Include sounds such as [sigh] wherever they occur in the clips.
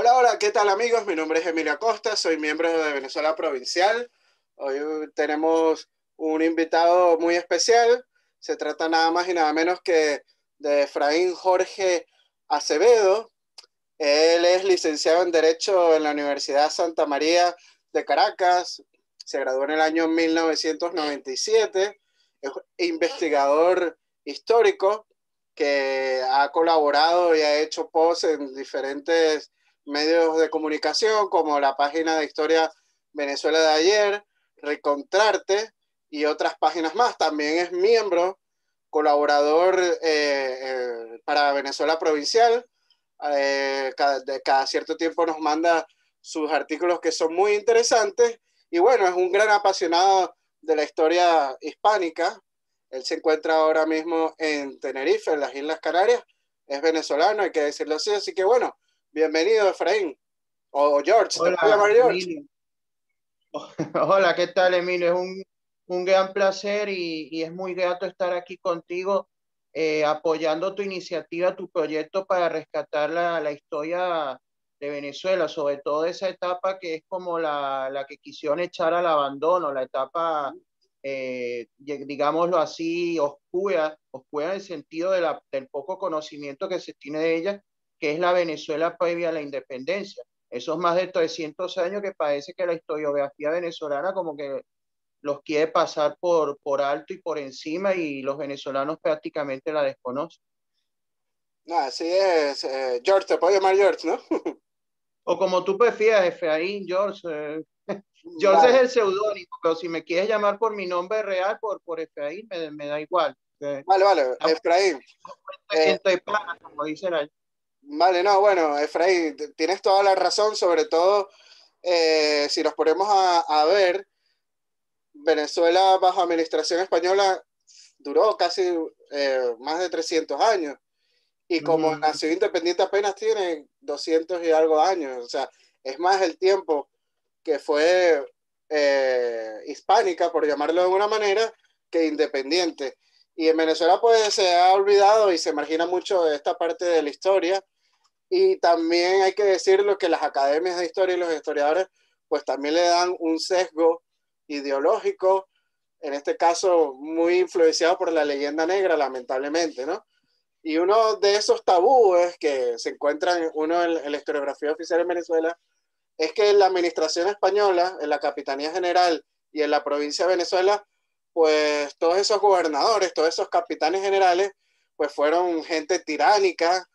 Hola, hola, ¿qué tal amigos? Mi nombre es Emilio Acosta, soy miembro de Venezuela Provincial. Hoy tenemos un invitado muy especial. Se trata nada más y nada menos que de Efraín Jorge Acevedo. Él es licenciado en Derecho en la Universidad Santa María de Caracas. Se graduó en el año 1997. Es investigador histórico que ha colaborado y ha hecho posts en diferentes medios de comunicación como la página de historia Venezuela de ayer, Recontrarte y otras páginas más. También es miembro, colaborador eh, eh, para Venezuela Provincial. Eh, cada, de cada cierto tiempo nos manda sus artículos que son muy interesantes. Y bueno, es un gran apasionado de la historia hispánica. Él se encuentra ahora mismo en Tenerife, en las Islas Canarias. Es venezolano, hay que decirlo así. Así que bueno, Bienvenido, Efraín. O George, Hola, George? [laughs] Hola, ¿qué tal, Emilio? Es un, un gran placer y, y, es muy grato estar aquí contigo, eh, apoyando tu iniciativa, tu proyecto para rescatar la, la, historia de Venezuela, sobre todo esa etapa que es como la, la que quisieron echar al abandono, la etapa, eh, digámoslo así, oscura, oscura en el sentido de la, del poco conocimiento que se tiene de ella que es la Venezuela previa a la independencia. Esos más de 300 años que parece que la historiografía venezolana como que los quiere pasar por, por alto y por encima y los venezolanos prácticamente la desconocen. No, así es. Eh, George, te puedo llamar George, ¿no? o como tú prefieras, Efraín, George. Eh, [laughs] George es el seudónimo, pero si me quieres llamar por mi nombre real, por, por Efraín, me, me da igual. Vale, vale, Efraín. Entre eh, como dicen ahí. Vale, no, bueno, Efraín, tienes toda la razón, sobre todo eh, si nos ponemos a, ver, Venezuela bajo administración española duró casi eh, más de 300 años y como mm. nació independiente apenas tiene 200 y algo años, o sea, es más el tiempo que fue eh, hispánica, por llamarlo de alguna manera, que independiente. Y en Venezuela pues se ha olvidado y se margina mucho de esta parte de la historia y también hay que decirlo que las academias de historia y los historiadores pues también le dan un sesgo ideológico, en este caso muy influenciado por la leyenda negra, lamentablemente, ¿no? Y uno de esos tabúes que se encuentran uno en, la historiografía oficial en Venezuela es que en la administración española, en la Capitanía General y en la provincia de Venezuela, pues todos esos gobernadores, todos esos capitanes generales, pues fueron gente tiránica,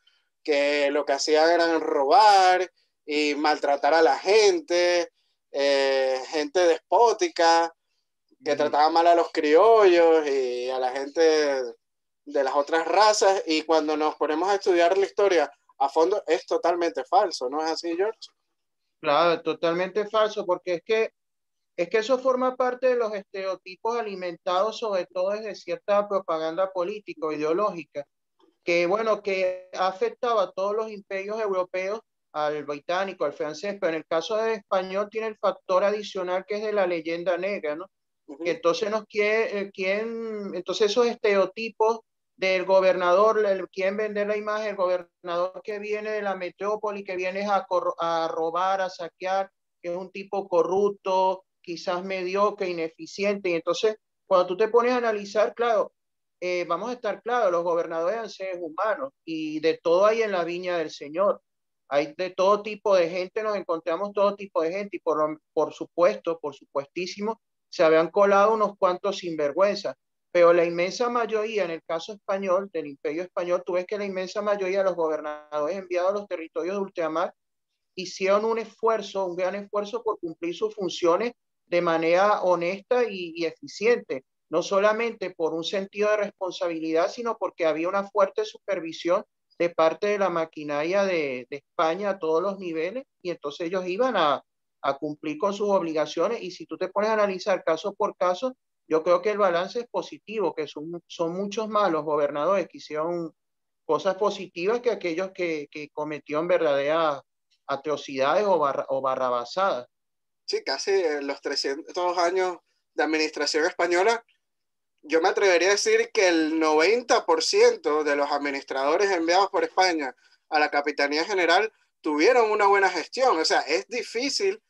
que lo que hacían era robar y maltratar a la gente, eh, gente despótica, que trataba mal a los criollos y a la gente de las otras razas. Y cuando nos ponemos a estudiar la historia a fondo, es totalmente falso, ¿no es así, George? Claro, totalmente falso, porque es que, es que eso forma parte de los estereotipos alimentados sobre todo desde cierta propaganda política ideológica que bueno, que afectaba a todos los imperios europeos, al británico, al francés, pero en el caso del español tiene el factor adicional que es de la leyenda negra, ¿no? Que entonces nos quiere, eh, quieren, entonces esos estereotipos del gobernador, el, quieren vender la imagen del gobernador que viene de la metrópoli, que viene a, a robar, a saquear, que es un tipo corrupto, quizás mediocre, ineficiente, y entonces cuando tú te pones a analizar, claro, eh, vamos a estar claros, los gobernadores eran seres humanos y de todo hay en la viña del Señor. Hay de todo tipo de gente, nos encontramos todo tipo de gente y por, por supuesto, por supuestísimo, se habían colado unos cuantos sinvergüenzas, pero la inmensa mayoría, en el caso español, del imperio español, tú ves que la inmensa mayoría de los gobernadores enviados a los territorios de ultramar hicieron un esfuerzo, un gran esfuerzo por cumplir sus funciones de manera honesta y eficiente no solamente por un sentido de responsabilidad, sino porque había una fuerte supervisión de parte de la maquinaria de, España a todos los niveles y entonces ellos iban a, cumplir con sus obligaciones y si tú te pones a analizar caso por caso, yo creo que el balance es positivo, que son, son muchos más los gobernadores que hicieron cosas positivas que aquellos que, cometieron verdaderas atrocidades o, o barrabasadas. Sí, casi los 300 años de administración española yo me atrevería a decir que el 90% de los administradores enviados por España a la Capitanía General tuvieron una buena gestión. O sea, es difícil,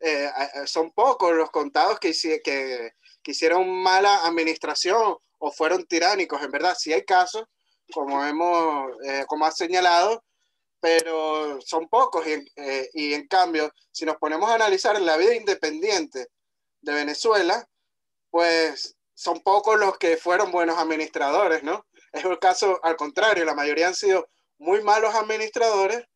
eh, son pocos los contados que, que, que hicieron mala administración o fueron tiránicos. En verdad, sí hay casos, como hemos, eh, como has señalado, pero son pocos y, eh, y, en cambio, si nos ponemos a analizar la vida independiente de Venezuela, pues son pocos los que fueron buenos administradores, ¿no? Es el caso al contrario, la mayoría han sido muy malos administradores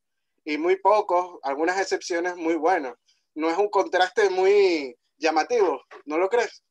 y muy pocos, algunas excepciones muy buenos. No es un contraste muy llamativo, ¿no lo crees?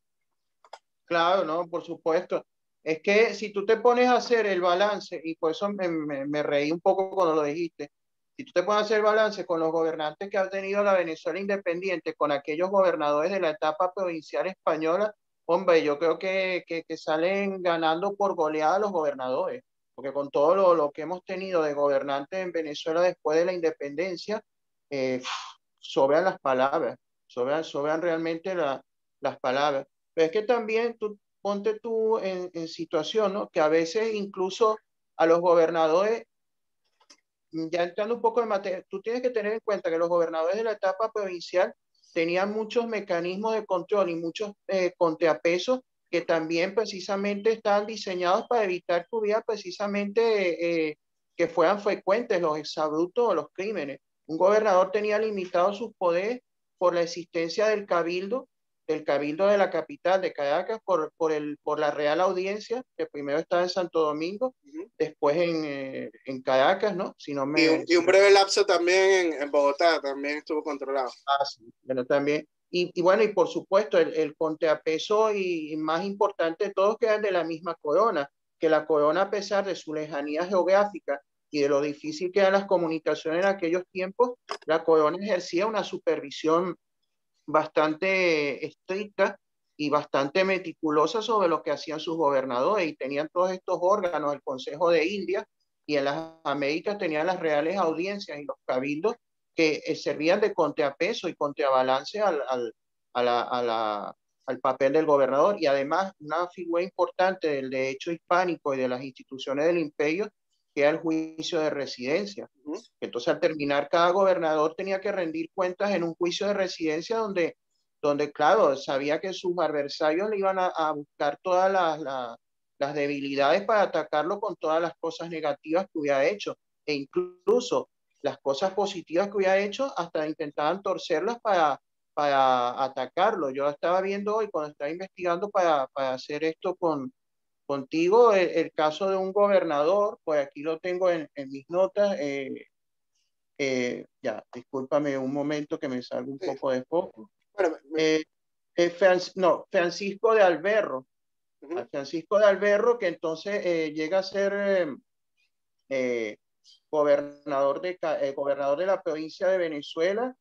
Claro, no, por supuesto. Es que si tú te pones a hacer el balance, y por eso me, me, reí un poco cuando lo dijiste, si tú te pones a hacer balance con los gobernantes que ha tenido la Venezuela independiente, con aquellos gobernadores de la etapa provincial española, hombre, yo creo que, que, que salen ganando por goleada los gobernadores, porque con todo lo, lo, que hemos tenido de gobernantes en Venezuela después de la independencia, eh, sobran las palabras, sobran, sobran realmente la, las palabras. Pero es que también tú ponte tú en, en situación, ¿no? Que a veces incluso a los gobernadores, ya entrando un poco en materia, tú tienes que tener en cuenta que los gobernadores de la etapa provincial tenían muchos mecanismos de control y muchos eh, contrapesos que también precisamente estaban diseñados para evitar que hubiera precisamente eh, que fueran frecuentes los exabruptos o los crímenes. Un gobernador tenía limitados sus poderes por la existencia del cabildo del Cabildo de la capital de Caracas por, por, el, por la Real Audiencia, que primero estaba en Santo Domingo, después en, eh, en, Caracas, ¿no? Si no me, y, un, y, un, breve lapso también en, en, Bogotá, también estuvo controlado. Ah, sí, bueno, también. Y, y bueno, y por supuesto, el, el contrapeso y, y, más importante de todos quedan de la misma corona, que la corona, a pesar de su lejanía geográfica y de lo difícil que eran las comunicaciones en aquellos tiempos, la corona ejercía una supervisión bastante estricta y bastante meticulosa sobre lo que hacían sus gobernadores y tenían todos estos órganos, el Consejo de India y en las Américas tenían las reales audiencias y los cabildos que eh, servían de contrapeso y contrabalance al, al, a la, al papel del gobernador y además una figura importante del derecho hispánico y de las instituciones del imperio que era el juicio de residencia. Entonces, al terminar, cada gobernador tenía que rendir cuentas en un juicio de residencia donde, donde claro, sabía que sus adversarios le iban a, a buscar todas las, las, las, debilidades para atacarlo con todas las cosas negativas que hubiera hecho, e incluso las cosas positivas que hubiera hecho, hasta intentaban torcerlas para, para atacarlo. Yo estaba viendo hoy cuando estaba investigando para, para hacer esto con, contigo el, el, caso de un gobernador, pues aquí lo tengo en, en mis notas. Eh, eh, ya, discúlpame un momento que me salga un sí. poco de foco. Bueno, me... eh, no, Francisco de Alberro. Uh -huh. Francisco de Alberro, que entonces llega a ser gobernador, de, gobernador de la provincia de Venezuela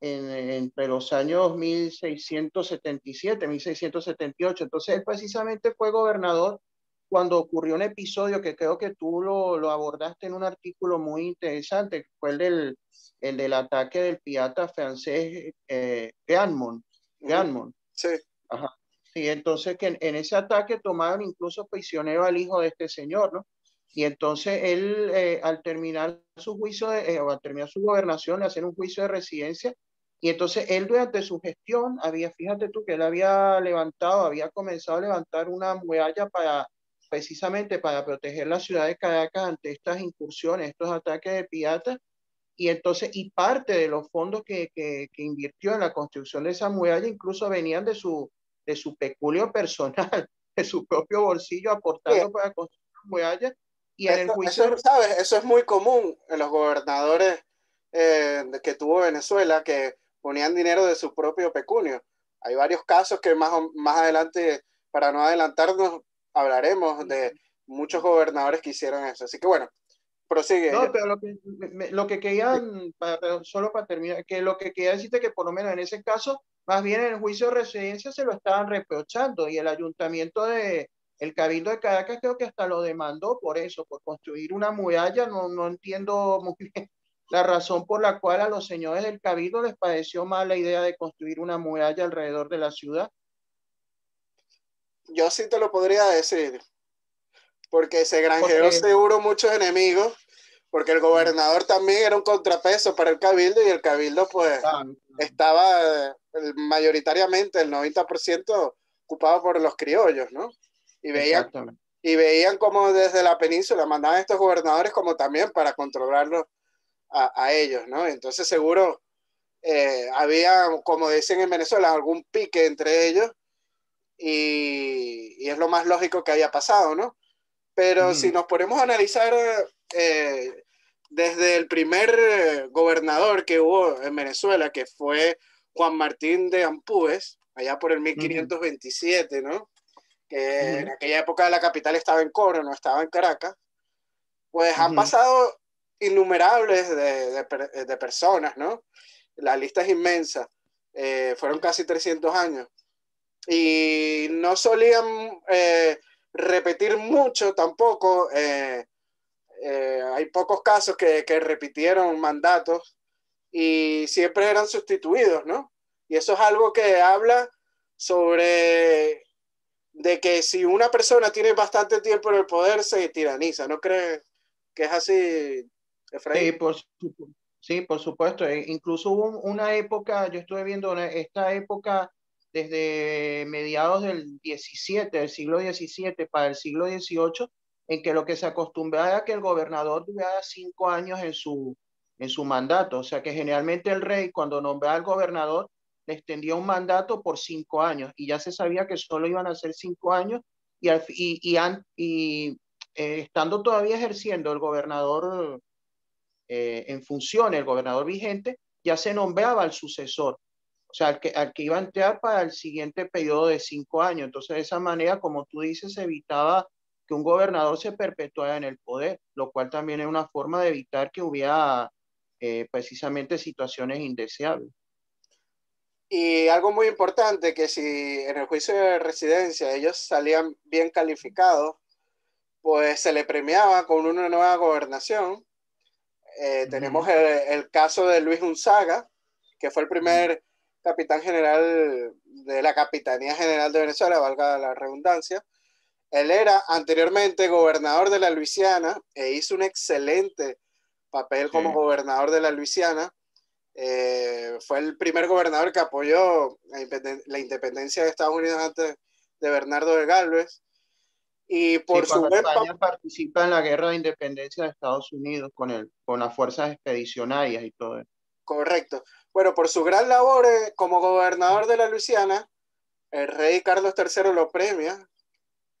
en, entre los años 1677, 1678. Entonces él precisamente fue gobernador cuando ocurrió un episodio que creo que tú lo, lo abordaste en un artículo muy interesante, fue el del, el del ataque del pirata francés eh, Ganmont. Ganmont. Sí. Ajá. Sí, entonces que en, en, ese ataque tomaron incluso prisionero al hijo de este señor, ¿no? Y entonces él, eh, al terminar su juicio, de, eh, o al terminar su gobernación, le hacen un juicio de residencia, y entonces él durante su gestión había, fíjate tú, que él había levantado, había comenzado a levantar una muralla para precisamente para proteger la ciudad de Caracas ante estas incursiones, estos ataques de piratas, y entonces, y parte de los fondos que, que, que, invirtió en la construcción de esa muralla incluso venían de su, de su peculio [laughs] personal, de su propio bolsillo, aportando sí. para construir la muralla. Y eso, en el juicio... Eso, ¿sabes? Eso es muy común en los gobernadores eh, que tuvo Venezuela, que ponían dinero de su propio pecunio. Hay varios casos que más, más adelante, para no adelantarnos, hablaremos de muchos gobernadores que hicieron eso. Así que bueno, prosigue. No, pero lo que, lo que querían, para, solo para terminar, que lo que quería decirte que por lo menos en ese caso, más bien en el juicio de residencia se lo estaban reprochando y el ayuntamiento de, el Cabildo de Caracas creo que hasta lo demandó por eso, por construir una muralla, no, no entiendo muy [laughs] bien la razón por la cual a los señores del Cabildo les pareció mal la idea de construir una muralla alrededor de la ciudad yo sí te lo podría decir. Porque se granjeó porque... seguro muchos enemigos. porque el gobernador también era un contrapeso para el cabildo y el cabildo pues ah, estaba eh, mayoritariamente el 90% ocupado por los criollos, ¿no? Y veían, y veían como desde la península mandaban estos gobernadores como también para controlarlos a, ellos, ¿no? Entonces seguro eh, había, como dicen en Venezuela, algún pique entre ellos y, es lo más lógico que haya pasado, ¿no? Pero si nos ponemos a analizar eh, desde el primer gobernador que hubo en Venezuela, que fue Juan Martín de Ampúes, allá por el 1527, ¿no? Que en aquella época la capital estaba en Coro, no estaba en Caracas, pues han pasado innumerables de, personas, ¿no? La lista es inmensa, eh, fueron casi 300 años. Y no solían eh, repetir mucho tampoco. Eh, hay pocos casos que, que, repitieron mandatos y siempre eran sustituidos, ¿no? Y eso es algo que habla sobre de que si una persona tiene bastante tiempo en el poder, se tiraniza. ¿No crees que es así, Sí, por, sí, por supuesto. E incluso hubo una época, yo estuve viendo esta época desde mediados del 17, del siglo XVII para el siglo XVIII, en que lo que se acostumbraba era que el gobernador durara cinco años en su, en su mandato. O sea que generalmente el rey, cuando nombraba al gobernador, le extendía un mandato por cinco años y ya se sabía que solo iban a ser cinco años y, y, y, eh, estando todavía ejerciendo el gobernador eh, en función, el gobernador vigente, ya se nombraba al sucesor, o sea, al que, al que iba a entrar para el siguiente periodo de cinco años. Entonces, de esa manera, como tú dices, se evitaba que un gobernador se perpetuara en el poder, lo cual también es una forma de evitar que hubiera eh, precisamente situaciones indeseables. Y algo muy importante, que si en el juicio de residencia ellos salían bien calificados, pues se le premiaba con una nueva gobernación. Eh, tenemos el, caso de Luis Unzaga, que fue el primer capitán general de la Capitanía General de Venezuela, valga la redundancia. Él era anteriormente gobernador de la Luisiana e hizo un excelente papel como gobernador de la Luisiana eh, fue el primer gobernador que apoyó la, independencia de Estados Unidos antes de Bernardo de Galvez. Y por su España participa en la guerra de independencia de Estados Unidos con, el, con las fuerzas expedicionarias y todo eso. Correcto. Bueno, por su gran labor eh, como gobernador de la Luisiana, el rey Carlos III lo premia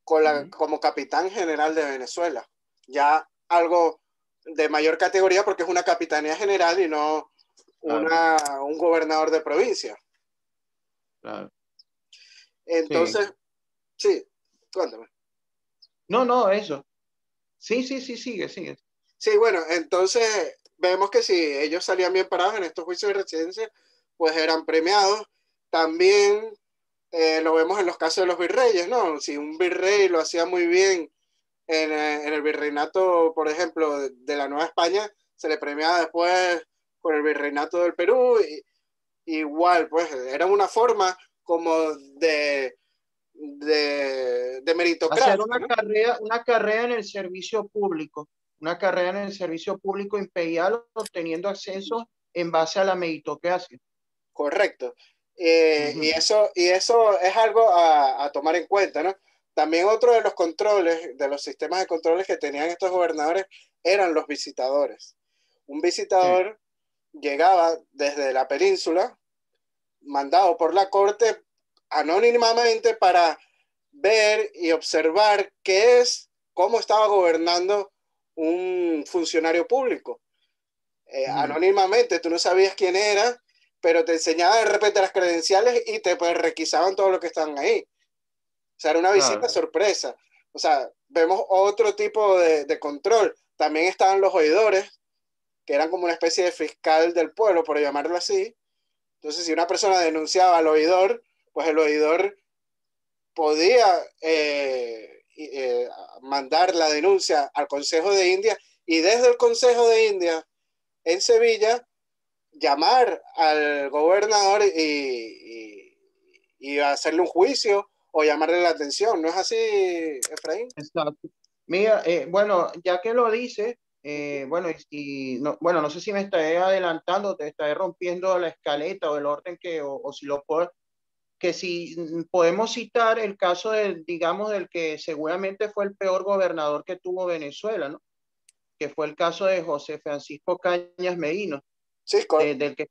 con la, como capitán general de Venezuela. Ya algo de mayor categoría porque es una capitanía general y no un gobernador de provincia. Entonces, sí. cuéntame. No, no, eso. Sí, sí, sí, sigue, sigue. Sí, bueno, entonces vemos que si ellos salían bien parados en estos juicios de residencia, pues eran premiados. También eh, lo vemos en los casos de los virreyes, ¿no? Si un virrey lo hacía muy bien en, eh, en el virreinato, por ejemplo, de, la Nueva España, se le premiaba después con el virreinato del Perú. Y, igual, pues era una forma como de, de, de meritocracia. Hacer una, carrera, una carrera en el servicio público, una carrera en el servicio público imperial obteniendo acceso en base a la meritocracia. Correcto. Eh, y, eso, y eso es algo a, a, tomar en cuenta, ¿no? También otro de los controles, de los sistemas de controles que tenían estos gobernadores, eran los visitadores. Un visitador llegaba desde la península, mandado por la corte anónimamente para ver y observar qué es, cómo estaba gobernando un funcionario público. Eh, anónimamente, tú no sabías quién era, pero te enseñaba de repente las credenciales y te pues, requisaban todo lo que estaban ahí. O sea, era una visita sorpresa. O sea, vemos otro tipo de, de, control. También estaban los oidores, que eran como una especie de fiscal del pueblo, por llamarlo así. Entonces, si una persona denunciaba al oidor, pues el oidor podía eh, eh, mandar la denuncia al Consejo de India y desde el Consejo de India en Sevilla llamar al gobernador y, y, hacerle un juicio o llamarle la atención. ¿No es así, Efraín? Exacto. Mira, eh, bueno, ya que lo dice, Eh, bueno, y, no, bueno, no sé si me estaré adelantando, te estaré rompiendo la escaleta o el orden que, o, si lo puedo, que si podemos citar el caso del, digamos, del que seguramente fue el peor gobernador que tuvo Venezuela, ¿no? Que fue el caso de José Francisco Cañas Medino. Sí, eh, del, que,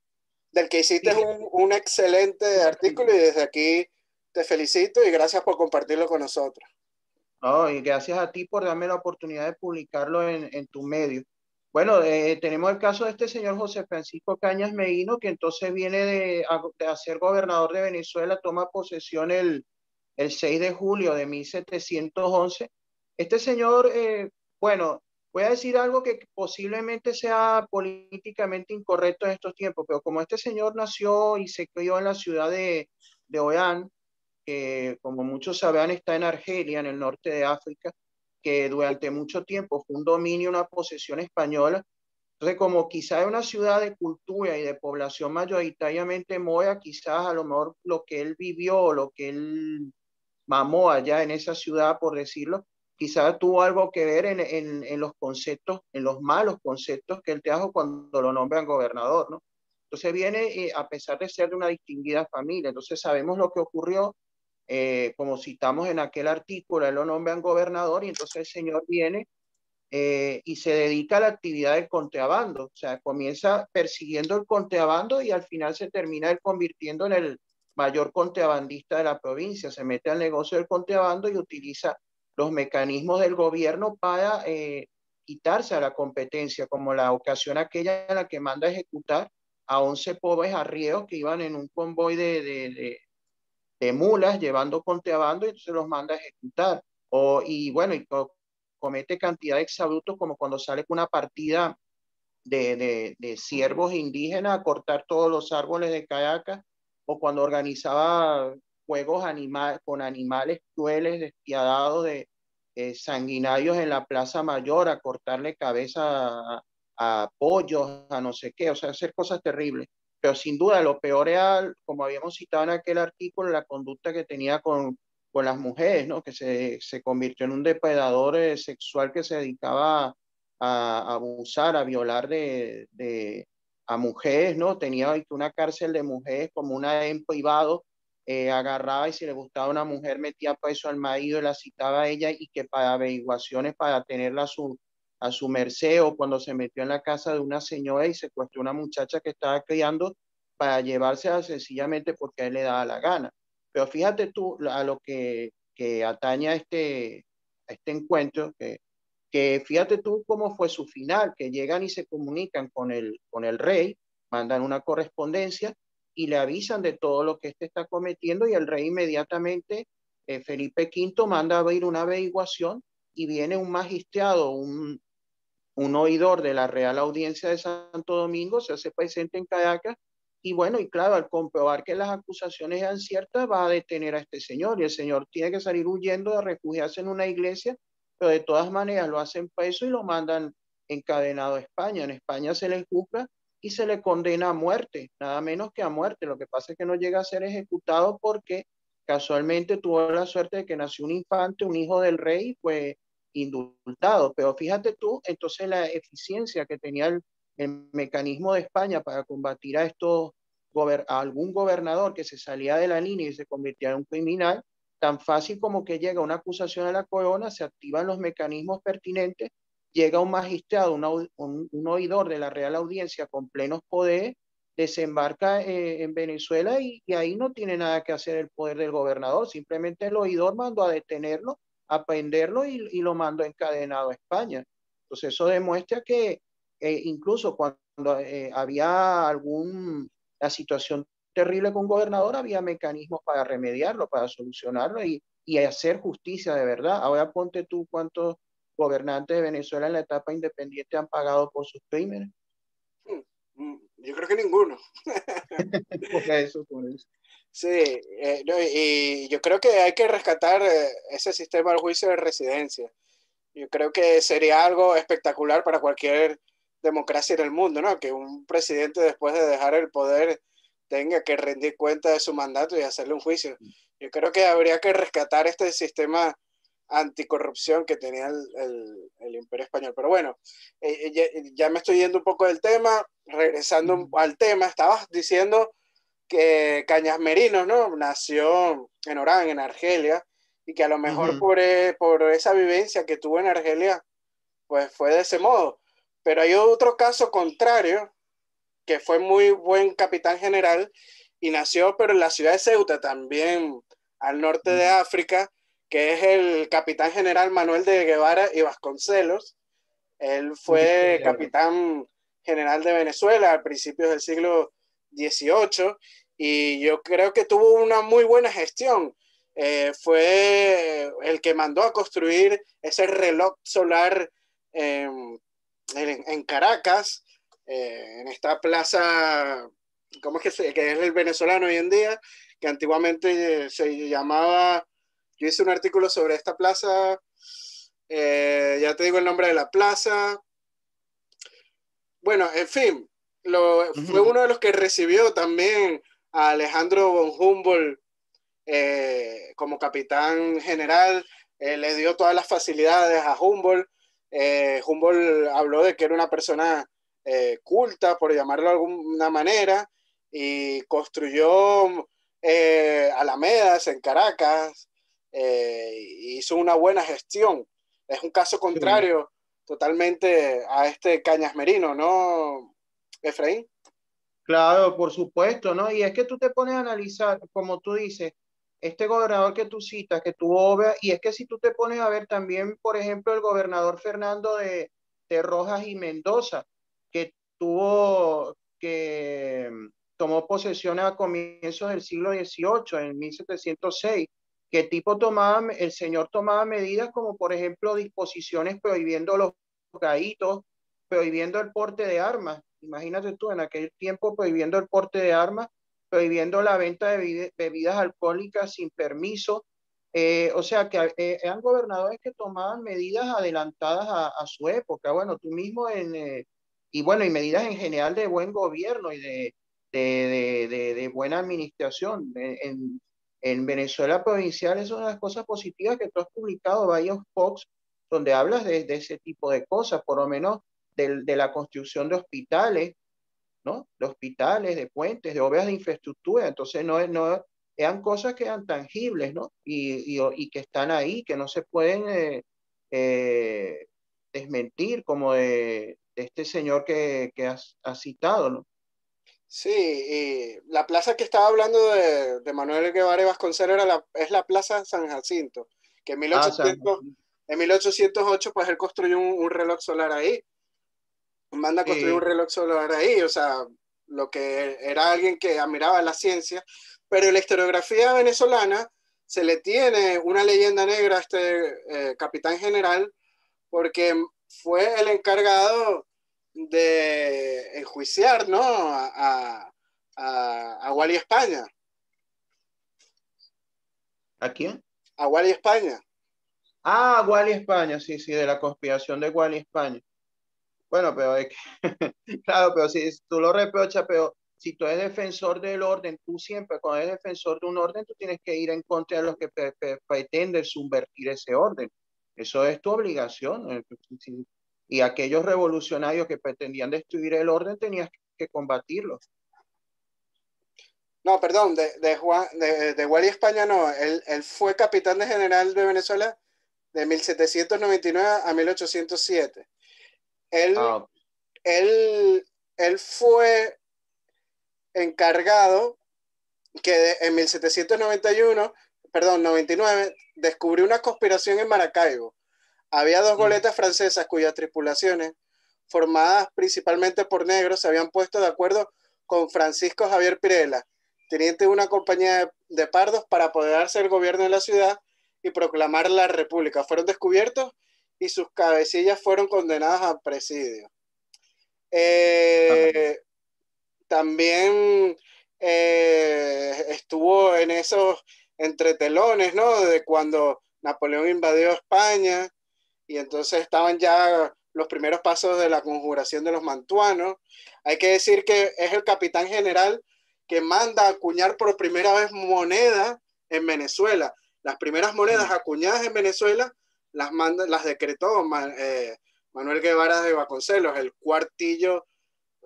del que hiciste un, un excelente artículo y desde aquí te felicito y gracias por compartirlo con nosotros. Oh, y gracias a ti por darme la oportunidad de publicarlo en, en tu medio. Bueno, eh, tenemos el caso de este señor José Francisco Cañas Medino, que entonces viene de, a, ser gobernador de Venezuela, toma posesión el, el 6 de julio de 1711. Este señor, eh, bueno, voy a decir algo que posiblemente sea políticamente incorrecto en estos tiempos, pero como este señor nació y se crió en la ciudad de, de que como muchos saben está en Argelia, en el norte de África, que durante mucho tiempo fue un dominio, una posesión española. Entonces, como quizás es una ciudad de cultura y de población mayoritariamente moya, quizás a lo mejor lo que él vivió, lo que él mamó allá en esa ciudad, por decirlo, quizás tuvo algo que ver en, en, en, los conceptos, en los malos conceptos que él trajo cuando lo nombran gobernador, ¿no? Entonces viene, eh, a pesar de ser de una distinguida familia, entonces sabemos lo que ocurrió eh, como citamos en aquel artículo, él lo nombran gobernador y entonces el señor viene eh, y se dedica a la actividad del contrabando, o sea, comienza persiguiendo el contrabando y al final se termina convirtiendo en el mayor contrabandista de la provincia, se mete al negocio del contrabando y utiliza los mecanismos del gobierno para eh, quitarse a la competencia, como la ocasión aquella en la que manda a ejecutar a 11 pobres arrieros que iban en un convoy de, de mulas llevando contrabando y entonces los manda a ejecutar. O, y bueno, y comete cantidad de exabruptos como cuando sale con una partida de, de, de ciervos indígenas a cortar todos los árboles de Caracas, o cuando organizaba juegos animal, con animales crueles, despiadados, de, eh, sanguinarios en la Plaza Mayor, a cortarle cabeza a pollos, a no sé qué, o sea, hacer cosas terribles pero sin duda lo peor era, como habíamos citado en aquel artículo, la conducta que tenía con, con las mujeres, ¿no? que se, se convirtió en un depredador eh, sexual que se dedicaba a, abusar, a violar de, de, a mujeres, ¿no? tenía una cárcel de mujeres como una en privado, eh, agarraba y si le gustaba una mujer metía preso al marido y la citaba a ella y que para averiguaciones, para tenerla su, a su merced o cuando se metió en la casa de una señora y secuestró a una muchacha que estaba criando para llevársela sencillamente porque a él le daba la gana. Pero fíjate tú a lo que, que atañe a este, este encuentro, que, que fíjate tú cómo fue su final, que llegan y se comunican con el, con el rey, mandan una correspondencia y le avisan de todo lo que éste está cometiendo y el rey inmediatamente, eh, Felipe V, manda a abrir una averiguación y viene un magistrado, un, un oidor de la Real Audiencia de Santo Domingo se hace presente en Caracas y bueno, y claro, al comprobar que las acusaciones eran ciertas, va a detener a este señor y el señor tiene que salir huyendo a refugiarse en una iglesia, pero de todas maneras lo hacen preso y lo mandan encadenado a España. En España se le juzga y se le condena a muerte, nada menos que a muerte. Lo que pasa es que no llega a ser ejecutado porque casualmente tuvo la suerte de que nació un infante, un hijo del rey, fue indultado. Pero fíjate tú, entonces la eficiencia que tenía el, mecanismo de España para combatir a estos a algún gobernador que se salía de la línea y se convertía en un criminal, tan fácil como que llega una acusación a la corona, se activan los mecanismos pertinentes, llega un magistrado, un, oidor de la Real Audiencia con plenos poderes, desembarca eh, en Venezuela y, y, ahí no tiene nada que hacer el poder del gobernador, simplemente el oidor mandó a detenerlo aprenderlo y, y, lo mandó encadenado a España. Entonces eso demuestra que eh, incluso cuando eh, había alguna situación terrible con un gobernador, había mecanismos para remediarlo, para solucionarlo y, y hacer justicia de verdad. Ahora ponte tú cuántos gobernantes de Venezuela en la etapa independiente han pagado por sus crímenes. Mm, mm, yo creo que ninguno. [laughs] por eso, por eso. Sí, eh, no, y yo creo que hay que rescatar eh, ese sistema del juicio de residencia. Yo creo que sería algo espectacular para cualquier democracia en el mundo, ¿no? Que un presidente después de dejar el poder tenga que rendir cuenta de su mandato y hacerle un juicio. Yo creo que habría que rescatar este sistema anticorrupción que tenía el, el, imperio español. Pero bueno, eh, eh, ya, me estoy yendo un poco del tema, regresando al tema, estabas diciendo que Cañas Merino, ¿no? Nació en Orán, en Argelia, y que a lo mejor por, eh, por esa vivencia que tuvo en Argelia, pues fue de ese modo. Pero hay otro caso contrario, que fue muy buen capitán general y nació, pero en la ciudad de Ceuta, también al norte de África, que es el capitán general Manuel de Guevara y Vasconcelos. Él fue capitán general de Venezuela a principios del siglo XVIII y yo creo que tuvo una muy buena gestión. Eh, fue el que mandó a construir ese reloj solar en, Caracas, eh, en esta plaza, ¿cómo es que, que es el venezolano hoy en día? Que antiguamente se llamaba yo hice un artículo sobre esta plaza, eh, ya te digo el nombre de la plaza. Bueno, en fin, lo, fue uno de los que recibió también a Alejandro von Humboldt eh, como capitán general, eh, le dio todas las facilidades a Humboldt. Humboldt habló de que era una persona culta, por llamarlo de alguna manera, y construyó alamedas en Caracas, eh, hizo una buena gestión. Es un caso contrario totalmente a este Cañas Merino, ¿no, Efraín? Claro, por supuesto, ¿no? Y es que tú te pones a analizar, como tú dices, este gobernador que tú citas, que tuvo obra, y es que si tú te pones a ver también, por ejemplo, el gobernador Fernando de, de Rojas y Mendoza, que tuvo, que tomó posesión a comienzos del siglo XVIII, en 1706, que tipo tomaba, el señor tomaba medidas como por ejemplo disposiciones prohibiendo los gaítos, prohibiendo el porte de armas. Imagínate tú, en aquel tiempo prohibiendo el porte de armas, prohibiendo la venta de bebidas alcohólicas sin permiso. Eh, o sea que eh, eran gobernadores que tomaban medidas adelantadas a, su época. Bueno, tú mismo en, eh, y bueno, y medidas en general de buen gobierno y de, de, de, de buena administración. En, en Venezuela Provincial es una de las cosas positivas que tú has publicado varios posts donde hablas de, ese tipo de cosas, por lo menos de, de, la construcción de hospitales, ¿no? De hospitales, de puentes, de obras de infraestructura. Entonces, no, no eran cosas que eran tangibles, ¿no? Y, y, y que están ahí, que no se pueden eh, eh, desmentir, como de, este señor que, que has, has, citado, ¿no? Sí, y la plaza que estaba hablando de, de Manuel Guevara y Vasconcelos era la, es la Plaza San Jacinto, que en, 1800, ah, en 1808 pues él construyó un, reloj solar ahí. Manda a construir un reloj solar ahí, o sea, lo que era alguien que admiraba la ciencia, pero en la historiografía venezolana se le tiene una leyenda negra a este eh, capitán general porque fue el encargado de enjuiciar, ¿no? A, a, a, Wally España. ¿A quién? A Wally España. Ah, Wally España, sí, sí, de la conspiración de Wally España. Bueno, pero es que, [laughs] claro, pero si tú lo reprochas, pero si tú eres defensor del orden, tú siempre, cuando eres defensor de un orden, tú tienes que ir en contra de los que pretenden subvertir ese orden. Eso es tu obligación. Eh, y aquellos revolucionarios que pretendían destruir el orden tenías que combatirlos. No, perdón, de, de, Juan, de, de Wally España no, él, él, fue capitán de general de Venezuela de 1799 a 1807. Él, ah. él, él fue encargado que en 1791, perdón, 99, descubrió una conspiración en Maracaibo había dos goletas francesas cuyas tripulaciones, formadas principalmente por negros, se habían puesto de acuerdo con Francisco Javier Pirela, teniente de una compañía de, pardos, para apoderarse del gobierno de la ciudad y proclamar la república. Fueron descubiertos y sus cabecillas fueron condenadas a presidio. Eh, también eh, estuvo en esos entretelones, ¿no? De cuando Napoleón invadió España y entonces estaban ya los primeros pasos de la conjuración de los mantuanos. Hay que decir que es el capitán general que manda a acuñar por primera vez moneda en Venezuela. Las primeras monedas acuñadas en Venezuela las, manda, las decretó eh, Manuel Guevara de Vasconcelos, el cuartillo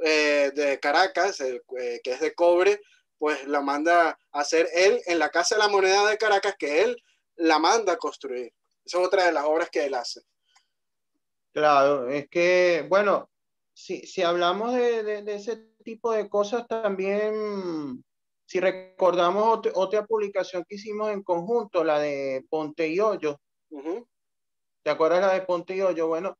eh, de Caracas, eh, que es de cobre, pues la manda a hacer él en la Casa de la Moneda de Caracas, que él la manda a construir. Esa es otra de las obras que él hace. Claro, es que, bueno, si, si hablamos de, de, ese tipo de cosas, también, si recordamos otra, publicación que hicimos en conjunto, la de Ponte y Hoyo. ¿Te acuerdas la de Ponte y Hoyo? Bueno,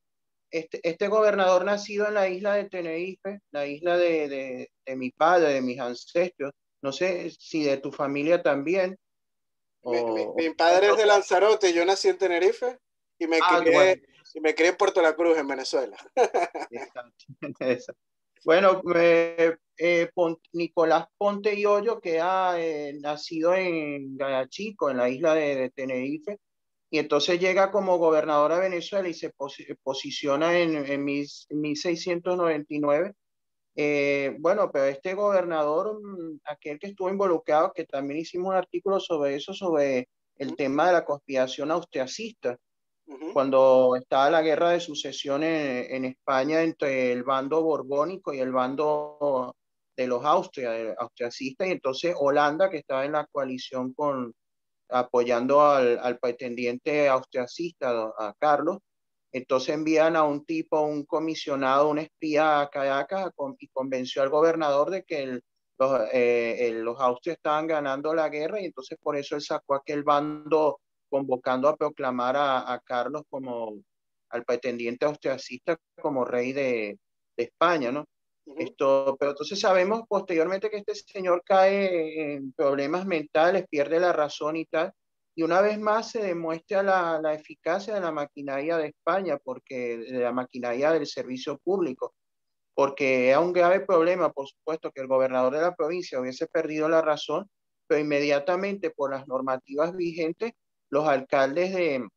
este, este gobernador nacido en la isla de Tenerife, la isla de, de, de mi padre, de mis ancestros, no sé si de tu familia también. Mi, padre es de Lanzarote, yo nací en Tenerife y me, ah, crié, bueno. y me crié en Puerto La Cruz, en Venezuela. [laughs] [laughs] bueno, eh, eh, Nicolás Ponte y Hoyo, que ha eh, nacido en Gayachico, en la isla de, Tenerife, y entonces llega como gobernador a Venezuela y se posiciona en, en 1699 eh, bueno, pero este gobernador, mm, aquel que estuvo involucrado, que también hicimos un artículo sobre eso, sobre el tema de la conspiración austriacista, cuando estaba la guerra de sucesión en, España entre el bando borbónico y el bando de los Austria, austriacistas, y entonces Holanda, que estaba en la coalición con apoyando al, al pretendiente austriacista, a Carlos, entonces envían a un tipo, un comisionado, un espía a Caracas y convenció al gobernador de que los, eh, los austrias estaban ganando la guerra y entonces por eso él sacó aquel bando convocando a proclamar a, Carlos como al pretendiente austriacista como rey de, España, ¿no? Esto, pero entonces sabemos posteriormente que este señor cae en problemas mentales, pierde la razón y tal, y una vez más se demuestra la, la, eficacia de la maquinaria de España, porque de la maquinaria del servicio público, porque es un grave problema, por supuesto, que el gobernador de la provincia hubiese perdido la razón, pero inmediatamente por las normativas vigentes, los alcaldes de,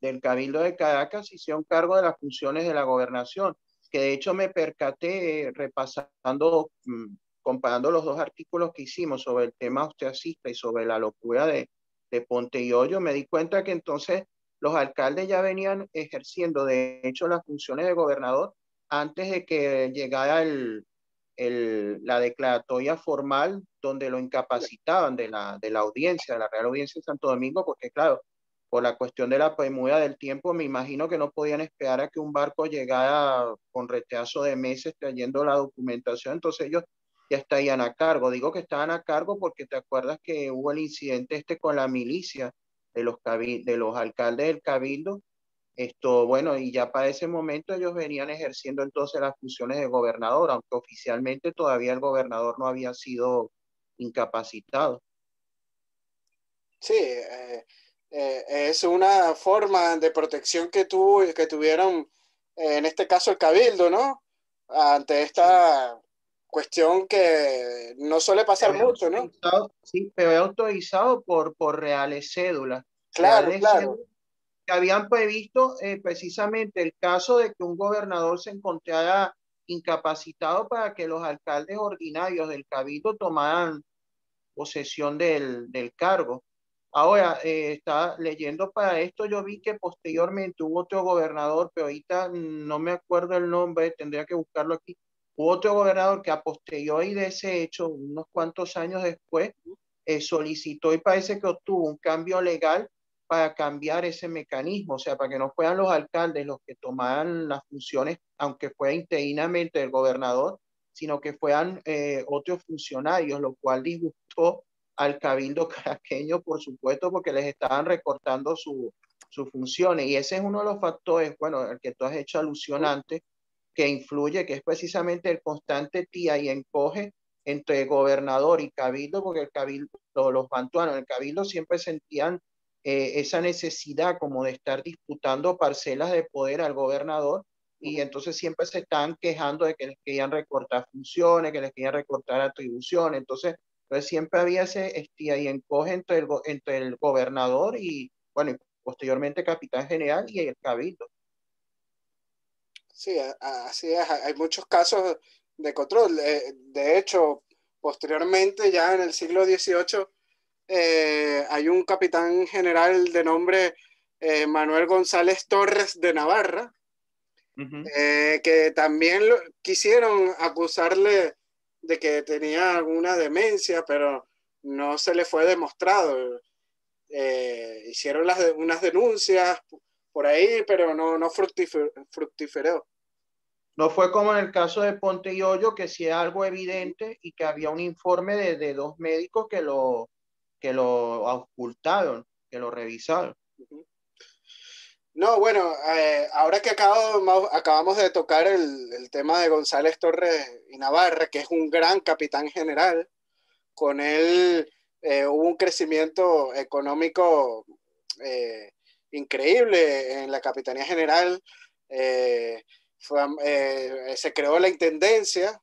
del Cabildo de Caracas hicieron cargo de las funciones de la gobernación, que de hecho me percaté repasando, mm, comparando los dos artículos que hicimos sobre el tema austriacista y sobre la locura de, de Ponte y Hoyo, me di cuenta que entonces los alcaldes ya venían ejerciendo, de hecho, las funciones de gobernador antes de que llegara el, el, la declaratoria formal donde lo incapacitaban de la, de la audiencia, de la Real Audiencia de Santo Domingo, porque claro, por la cuestión de la premura del tiempo, me imagino que no podían esperar a que un barco llegara con retraso de meses trayendo la documentación, entonces ellos ya estarían a cargo. Digo que estaban a cargo porque te acuerdas que hubo el incidente este con la milicia de los, de los alcaldes del cabildo. Esto, bueno, y ya para ese momento ellos venían ejerciendo entonces las funciones de gobernador, aunque oficialmente todavía el gobernador no había sido incapacitado. Sí, eh, eh, es una forma de protección que, tuvo, que tuvieron, eh, en este caso el cabildo, ¿no? Ante esta cuestión que no suele pasar mucho, ¿no? Sí, pero es autorizado por, por reales cédulas. Claro, claro. que habían previsto eh, precisamente el caso de que un gobernador se encontrara incapacitado para que los alcaldes ordinarios del cabildo tomaran posesión del, del cargo. Ahora, eh, está leyendo para esto, yo vi que posteriormente hubo otro gobernador, pero ahorita no me acuerdo el nombre, tendría que buscarlo aquí, otro gobernador que a posteriori de ese hecho, unos cuantos años después, eh, solicitó y parece que obtuvo un cambio legal para cambiar ese mecanismo, o sea, para que no fueran los alcaldes los que tomaran las funciones, aunque fuera interinamente el gobernador, sino que fueran eh, otros funcionarios, lo cual disgustó al cabildo [laughs] caraqueño, por supuesto, porque les estaban recortando sus funciones. Y ese es uno de los factores, bueno, al que tú has hecho alusión antes, que influye, que es precisamente el constante tía y encoge entre gobernador y cabildo, porque el cabildo, los bantuanos, el cabildo siempre sentían eh, esa necesidad como de estar disputando parcelas de poder al gobernador y entonces siempre se están quejando de que les querían recortar funciones, que les querían recortar atribuciones, entonces, entonces siempre había ese estía y encoge entre el, entre el gobernador y, bueno, y posteriormente capitán general y el cabildo. Sí, así es. Hay muchos casos de control. De hecho, posteriormente, ya en el siglo XVIII, eh, hay un capitán general de nombre eh, Manuel González Torres de Navarra, eh, que también quisieron acusarle de que tenía alguna demencia, pero no se le fue demostrado. hicieron las unas denuncias por ahí, pero no, no fructiferó. No fue como en el caso de Ponte y Hoyo, que sí es algo evidente y que había un informe de, de dos médicos que lo, que lo ocultaron, que lo revisaron. No, bueno, eh, ahora que acabamos, acabamos de tocar el, tema de González Torres y Navarra, que es un gran capitán general, con él eh, hubo un crecimiento económico eh, increíble en la Capitanía General. se creó la Intendencia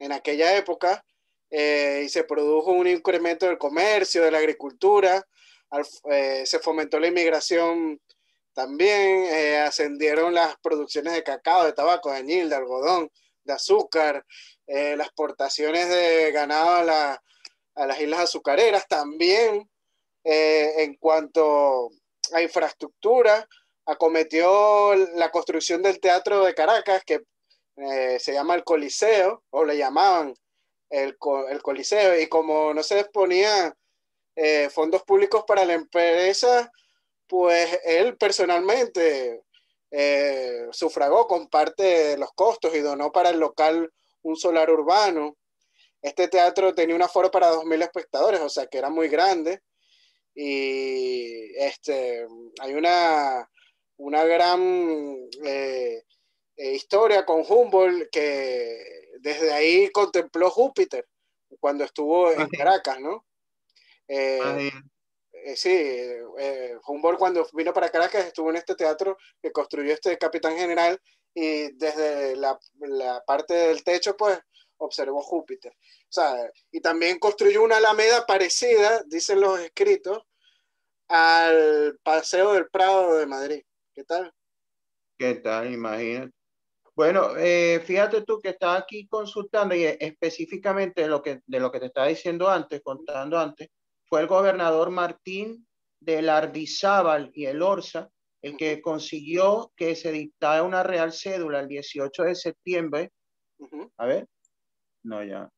en aquella época y se produjo un incremento del comercio, de la agricultura, se fomentó la inmigración también, eh, ascendieron las producciones de cacao, de tabaco, de añil, de algodón, de azúcar, las exportaciones de ganado a, las islas azucareras también. en cuanto a infraestructura, acometió la construcción del Teatro de Caracas, que se llama el Coliseo, o le llamaban el, el Coliseo y como no se disponía eh, fondos públicos para la empresa, pues él personalmente eh, sufragó con parte de los costos y donó para el local un solar urbano. Este teatro tenía un aforo para 2.000 espectadores, o sea que era muy grande. Y este, hay una, una gran eh, historia con Humboldt que desde ahí contempló Júpiter cuando estuvo en Caracas, ¿no? Eh, eh, sí, eh, Humboldt cuando vino para Caracas estuvo en este teatro que construyó este capitán general y desde la, parte del techo pues observó Júpiter. O sea, y también construyó una alameda parecida, dicen los escritos, al Paseo del Prado de Madrid. ¿Qué tal? ¿Qué tal? Imagínate. Bueno, eh, fíjate tú que estaba aquí consultando y específicamente de lo, que, de lo que te estaba diciendo antes, contando antes, fue el gobernador Martín del Ardizábal y el Orza el que consiguió que se dictara una real cédula el 18 de septiembre. A ver, no, ya.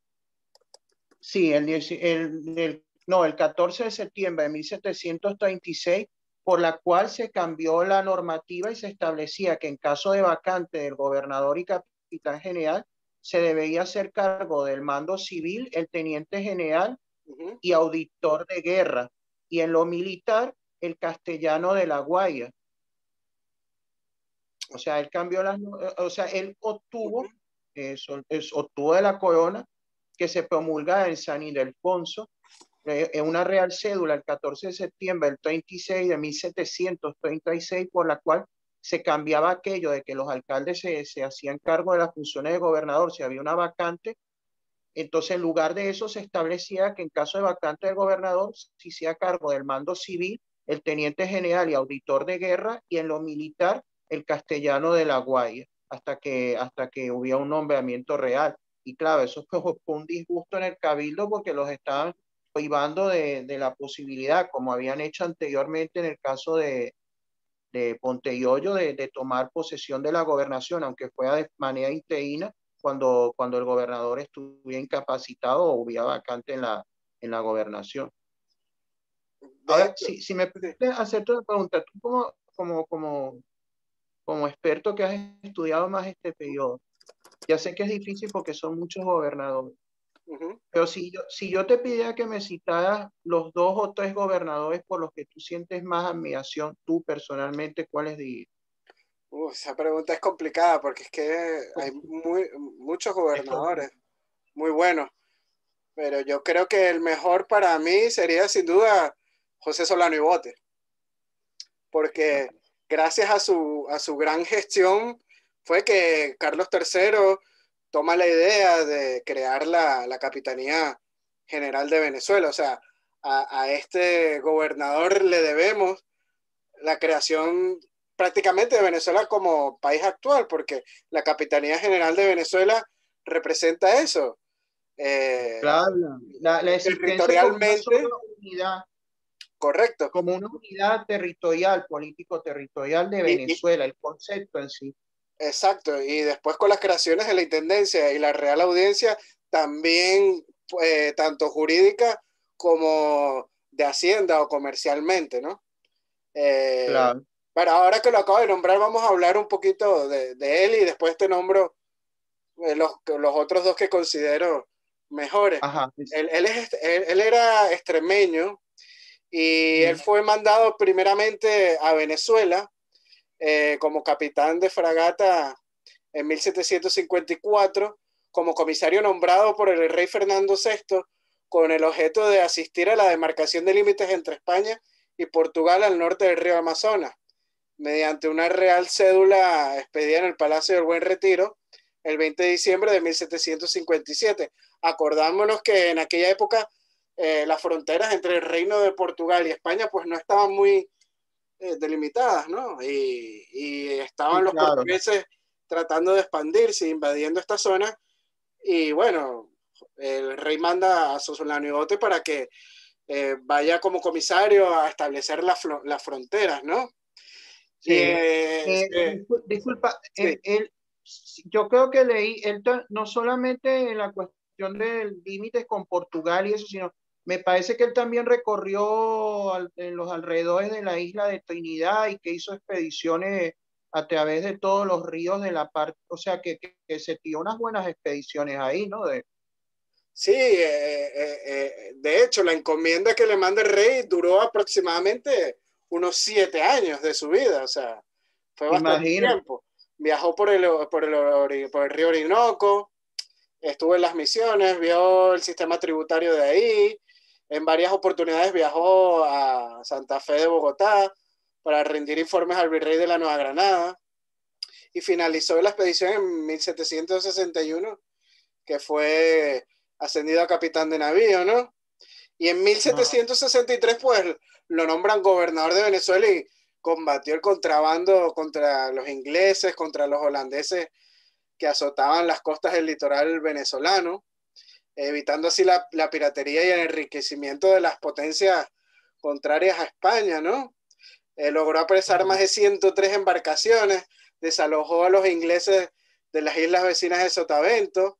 Sí, el, el, el, no, el 14 de septiembre de 1736 por la cual se cambió la normativa y se establecía que en caso de vacante del gobernador y capitán general, se debía hacer cargo del mando civil el teniente general y auditor de guerra, y en lo militar el castellano de la Guaya. O sea, él cambió las, o sea, él obtuvo, eso, obtuvo de la corona que se promulga en San Ildefonso en una real cédula el 14 de septiembre del 36 de 1736 por la cual se cambiaba aquello de que los alcaldes se, se hacían cargo de las funciones de gobernador si había una vacante. Entonces, en lugar de eso, se establecía que en caso de vacante del gobernador, se hacía cargo del mando civil, el teniente general y auditor de guerra, y en lo militar, el castellano de la Guaya, hasta que, hasta que hubiera un nombramiento real. Y claro, eso fue [laughs] un disgusto en el cabildo porque los estaban privando de, de, la posibilidad, como habían hecho anteriormente en el caso de, de Ponteyoyo, de, de, tomar posesión de la gobernación, aunque fuera de manera interina, cuando, cuando el gobernador estuviera incapacitado o hubiera vacante en la, en la gobernación. Ahora, si, si me permites hacerte una pregunta, tú como, como, como, como experto que has estudiado más este periodo, ya sé que es difícil porque son muchos gobernadores, pero si yo, si yo te pidiera que me citaras los dos o tres gobernadores por los que tú sientes más admiración, tú personalmente, ¿cuáles dirías? Esa pregunta es complicada porque es que hay muy, muchos gobernadores muy buenos, pero yo creo que el mejor para mí sería sin duda José Solano y Bote, porque gracias a su, a su gran gestión fue que Carlos III toma la idea de crear la, la Capitanía General de Venezuela. O sea, a, a, este gobernador le debemos la creación prácticamente de Venezuela como país actual, porque la Capitanía General de Venezuela representa eso. Eh, claro, la, la territorialmente, unidad. Correcto. Como una unidad territorial, político-territorial de Venezuela, el concepto en sí. Exacto, y después con las creaciones de la Intendencia y la Real Audiencia, también eh, tanto jurídica como de Hacienda o comercialmente, ¿no? Eh, claro. Pero ahora que lo acabo de nombrar, vamos a hablar un poquito de, él y después te nombro eh, los, los otros dos que considero mejores. Él, él, es, él, era extremeño y él fue mandado primeramente a Venezuela eh, como capitán de fragata en 1754, como comisario nombrado por el rey Fernando VI con el objeto de asistir a la demarcación de límites entre España y Portugal al norte del río Amazonas, mediante una real cédula expedida en el Palacio del Buen Retiro el 20 de diciembre de 1757. Acordámonos que en aquella época eh, las fronteras entre el Reino de Portugal y España pues no estaban muy eh, delimitadas, ¿no? Y, estaban los portugueses tratando de expandirse, invadiendo esta zona, y bueno, el rey manda a Solano y Bote para que eh, vaya como comisario a establecer las fronteras, ¿no? Disculpa, yo creo que leí, él no solamente en la cuestión de límites con Portugal y eso, sino me parece que él también recorrió en los alrededores de la isla de Trinidad y que hizo expediciones a través de todos los ríos de la parte, o sea, que, se tiró unas buenas expediciones ahí, ¿no? De, sí, eh, eh, eh, de hecho, la encomienda que le manda el rey duró aproximadamente unos siete años de su vida, o sea, fue bastante tiempo. Viajó por el, por el, por el río Orinoco, estuvo en las misiones, vio el sistema tributario de ahí, en varias oportunidades viajó a Santa Fe de Bogotá para rendir informes al virrey de la Nueva Granada y finalizó la expedición en 1761, que fue ascendido a capitán de navío, ¿no? Y en 1763, pues, lo nombran gobernador de Venezuela y combatió el contrabando contra los ingleses, contra los holandeses que azotaban las costas del litoral venezolano, evitando así la, piratería y el enriquecimiento de las potencias contrarias a España, ¿no? Eh, logró apresar más de 103 embarcaciones, desalojó a los ingleses de las islas vecinas de Sotavento,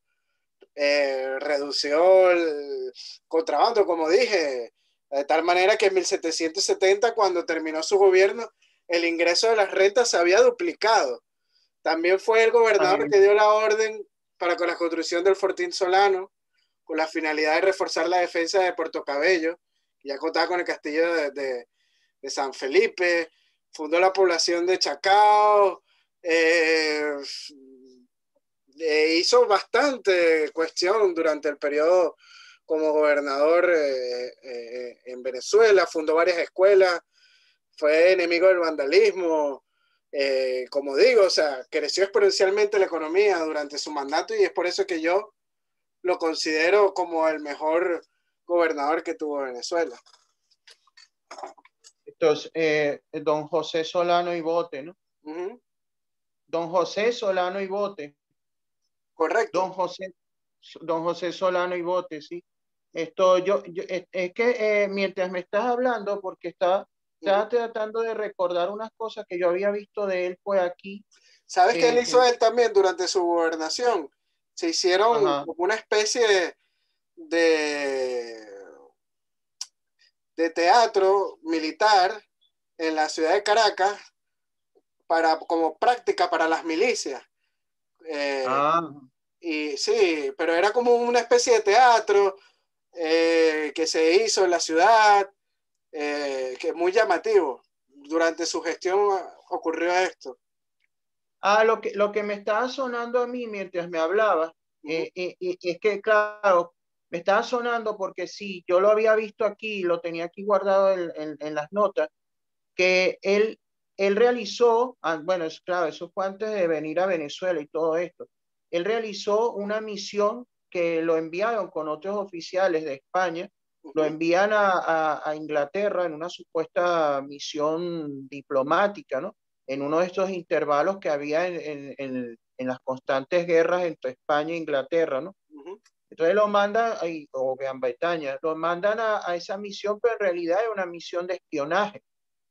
eh, redució el contrabando, como dije, de tal manera que en 1770, cuando terminó su gobierno, el ingreso de las rentas se había duplicado. También fue el gobernador que dio la orden para con la construcción del Fortín Solano, con la finalidad de reforzar la defensa de Puerto Cabello, que ya contaba con el castillo de, San Felipe, fundó la población de Chacao, eh, eh, hizo bastante cuestión durante el periodo como gobernador eh, eh, en Venezuela, fundó varias escuelas, fue enemigo del vandalismo, eh, como digo, o sea, creció exponencialmente la economía durante su mandato y es por eso que yo lo considero como el mejor gobernador que tuvo Venezuela. Entonces, don José Solano y Bote, ¿no? Don José Solano y Bote. Correcto. Don José, don José Solano y Bote, sí. Esto, yo, es, que eh, mientras me estás hablando, porque estaba, estaba tratando de recordar unas cosas que yo había visto de él fue aquí. ¿Sabes qué él hizo él también durante su gobernación? Se hicieron como una especie de, de teatro militar en la ciudad de Caracas para, como práctica para las milicias. Eh, ah. Y sí, pero era como una especie de teatro eh, que se hizo en la ciudad, eh, que es muy llamativo. Durante su gestión ocurrió esto. Ah, lo que, lo que me estaba sonando a mí mientras me hablaba, eh, es que, claro, me estaba sonando porque sí, yo lo había visto aquí, lo tenía aquí guardado en, en, las notas, que él, él realizó, ah, bueno, es claro, eso fue antes de venir a Venezuela y todo esto, él realizó una misión que lo enviaron con otros oficiales de España, lo envían a, a, Inglaterra en una supuesta misión diplomática, ¿no? En uno de estos intervalos que había en, en, en, las constantes guerras entre España e Inglaterra, ¿no? Entonces lo mandan, o Gran Bretaña, lo mandan a, esa misión, pero en realidad es una misión de espionaje,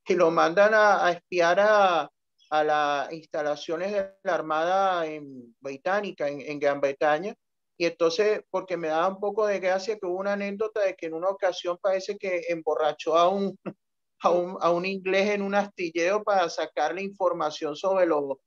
que lo mandan a, espiar a, a las instalaciones de la Armada en, británica en, en, Gran Bretaña. Y entonces, porque me da un poco de gracia que hubo una anécdota de que en una ocasión parece que emborrachó a un, [laughs] a un, a un inglés en un astillero para sacarle información sobre los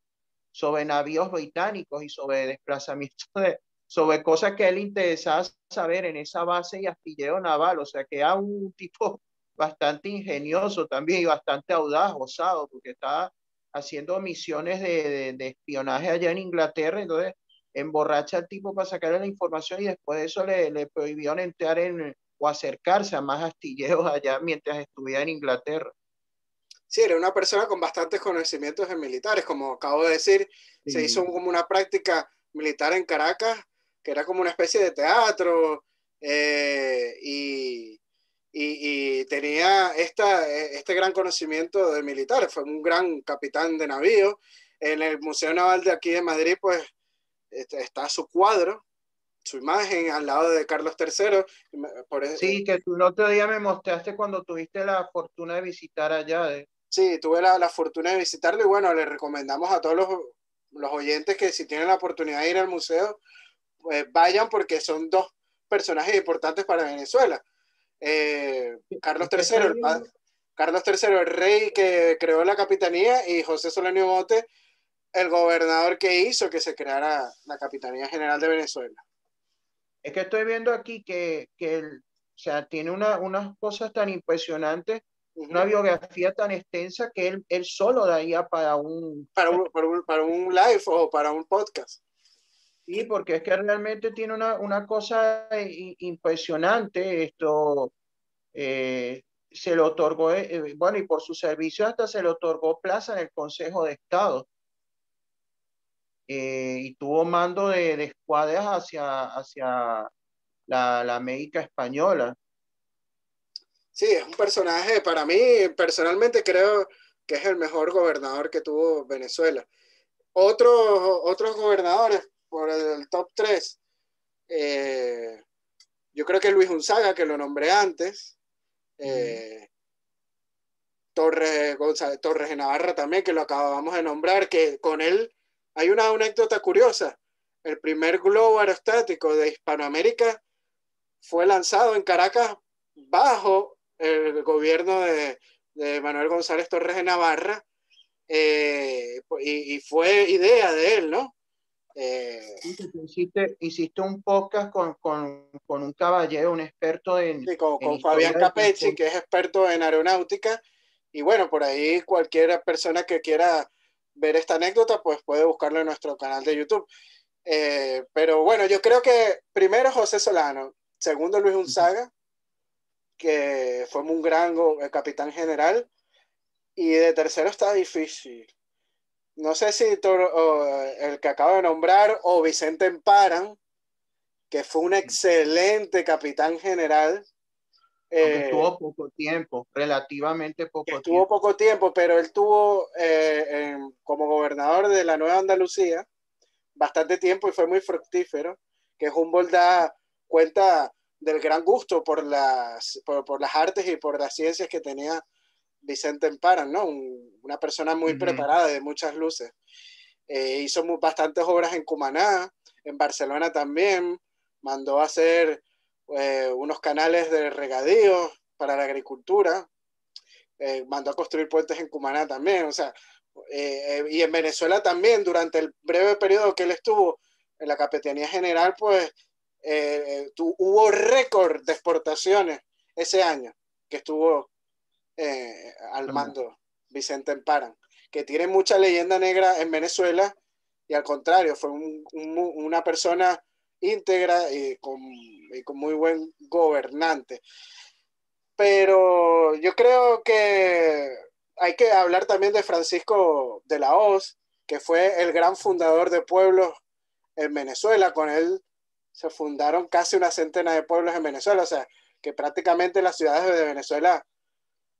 sobre navíos británicos y sobre desplazamientos de, sobre cosas que él interesaba saber en esa base y astillero naval, o sea que era un tipo [laughs] bastante ingenioso también y bastante audaz, osado, porque estaba haciendo misiones de, de, espionaje allá en Inglaterra, entonces emborracha al tipo para sacarle la información y después de eso le, le prohibieron entrar en o acercarse a más astilleros allá mientras estuviera en Inglaterra. Sí, era una persona con bastantes conocimientos en militares, como acabo de decir, se hizo como una práctica militar en Caracas que era como una especie de teatro eh, y, y, tenía esta, este gran conocimiento de militares, fue un gran capitán de navío. En el Museo Naval de aquí de Madrid, pues está su cuadro, su imagen al lado de Carlos III. Por sí, que tú el otro día me mostraste cuando tuviste la fortuna de visitar allá. Sí, tuve la, la, fortuna de visitarlo y bueno, le recomendamos a todos los, los oyentes que si tienen la oportunidad de ir al museo, pues vayan porque son dos personajes importantes para Venezuela. Eh, Carlos III, el, Carlos III, el rey que creó la capitanía, y José Solanio Bote, el gobernador que hizo que se creara la Capitanía General de Venezuela. Es que estoy viendo aquí que, que o sea, tiene una, unas cosas tan impresionantes, una biografía tan extensa que él, él solo daría para un... Para un, para un, para un live o para un podcast. Sí, porque es que realmente tiene una, una cosa impresionante. Esto eh, se le otorgó, eh, eh, bueno, y por su servicio hasta se le otorgó plaza en el Consejo de Estado. Y tuvo mando de, escuadras hacia, hacia la, la América Española. Sí, es un personaje, para mí personalmente creo que es el mejor gobernador que tuvo Venezuela. Otros, otros gobernadores, por el top 3, eh, yo creo que Luis Unzaga, que lo nombré antes, eh, Torres, Torres de Navarra también, que lo acabamos de nombrar, que con él hay una anécdota curiosa. El primer globo aerostático de Hispanoamérica fue lanzado en Caracas bajo el gobierno de, de Manuel González Torres de Navarra eh, y, y, fue idea de él, ¿no? Eh, hiciste, un podcast con, con, con, un caballero, un experto en... Sí, con, Fabián Capecci, que es experto en aeronáutica. Y bueno, por ahí cualquier persona que quiera ver esta anécdota, pues puede buscarlo en nuestro canal de YouTube. Eh, pero bueno, yo creo que primero José Solano, segundo Luis Unzaga, que fue un gran capitán general, y de tercero está difícil no sé si el que acabo de nombrar o Vicente Emparan, que fue un excelente capitán general. Eh, tuvo poco tiempo, relativamente poco tiempo. Tuvo poco tiempo, pero él tuvo eh, como gobernador de la Nueva Andalucía bastante tiempo y fue muy fructífero, que Humboldt da cuenta del gran gusto por las, por las artes y por las ciencias que tenía Vicente Emparan, ¿no? una persona muy preparada de muchas luces. Eh, hizo bastantes obras en Cumaná, en Barcelona también, mandó a hacer eh, unos canales de regadío para la agricultura, eh, mandó a construir puentes en Cumaná también, o sea, y en Venezuela también, durante el breve periodo que él estuvo en la Capitanía General, pues hubo récord de exportaciones ese año que estuvo eh, al mando, Vicente Emparan, que tiene mucha leyenda negra en Venezuela y al contrario, fue una persona íntegra y con, muy buen gobernante. Pero yo creo que hay que hablar también de Francisco de la Hoz, que fue el gran fundador de pueblos en Venezuela. Con él se fundaron casi una centena de pueblos en Venezuela, o sea, que prácticamente las ciudades de Venezuela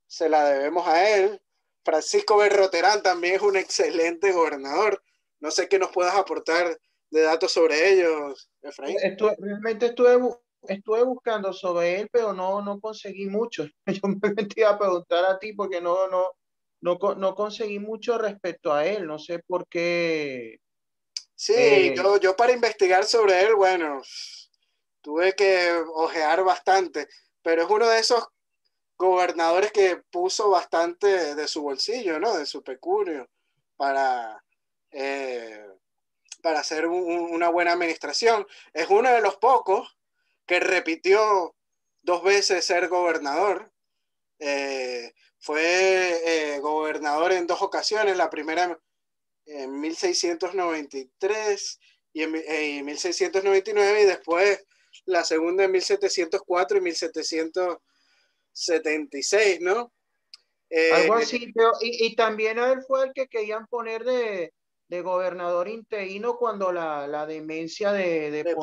se la debemos a él. Francisco Berroterán también es un excelente gobernador. No sé qué nos puedas aportar de datos sobre ellos, Efraín? realmente estuve, estuve buscando sobre él, pero no, no conseguí mucho. [laughs] Yo me metí a preguntar a ti porque no, no, no, no conseguí mucho respecto a él. No sé por qué. Sí, eh, yo, yo para investigar sobre él, bueno, tuve que ojear bastante, pero es uno de esos gobernadores que puso bastante de su bolsillo, ¿no? De su pecunio para, eh, para hacer una buena administración. Es uno de los pocos que repitió dos veces ser gobernador. Eh, fue eh, gobernador en dos ocasiones, la primera en 1693 y en, en 1699 y después la segunda en 1704 y 1776, ¿no? Algo eh, así, pero, y, también él fue el que querían poner de, de gobernador interino cuando la, la demencia de, de, de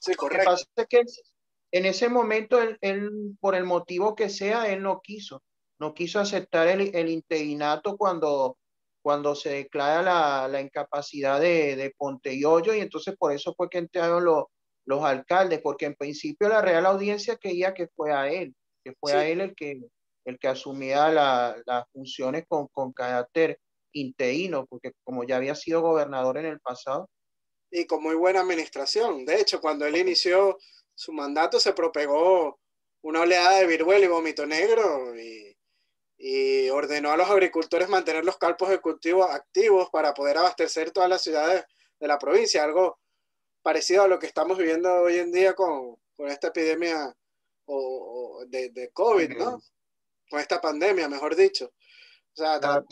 Sí, correcto. Lo que pasa es que en ese momento él, él, por el motivo que sea, él no quiso, no quiso aceptar el, el interinato cuando, cuando se declara la, la incapacidad de, de Ponteyoyo y entonces por eso fue que entraron los, los alcaldes, porque en principio la Real Audiencia quería que fue a él, que fue a él el que, el que asumía las funciones con, con carácter interino, porque como ya había sido gobernador en el pasado. Y con muy buena administración. De hecho, cuando él inició su mandato se propegó una oleada de viruela y vómito negro y, y ordenó a los agricultores mantener los campos de cultivo activos para poder abastecer todas las ciudades de la provincia, algo parecido a lo que estamos viviendo hoy en día con, con esta epidemia o, de, de, COVID, ¿no? Con esta pandemia, mejor dicho. O sea, ah,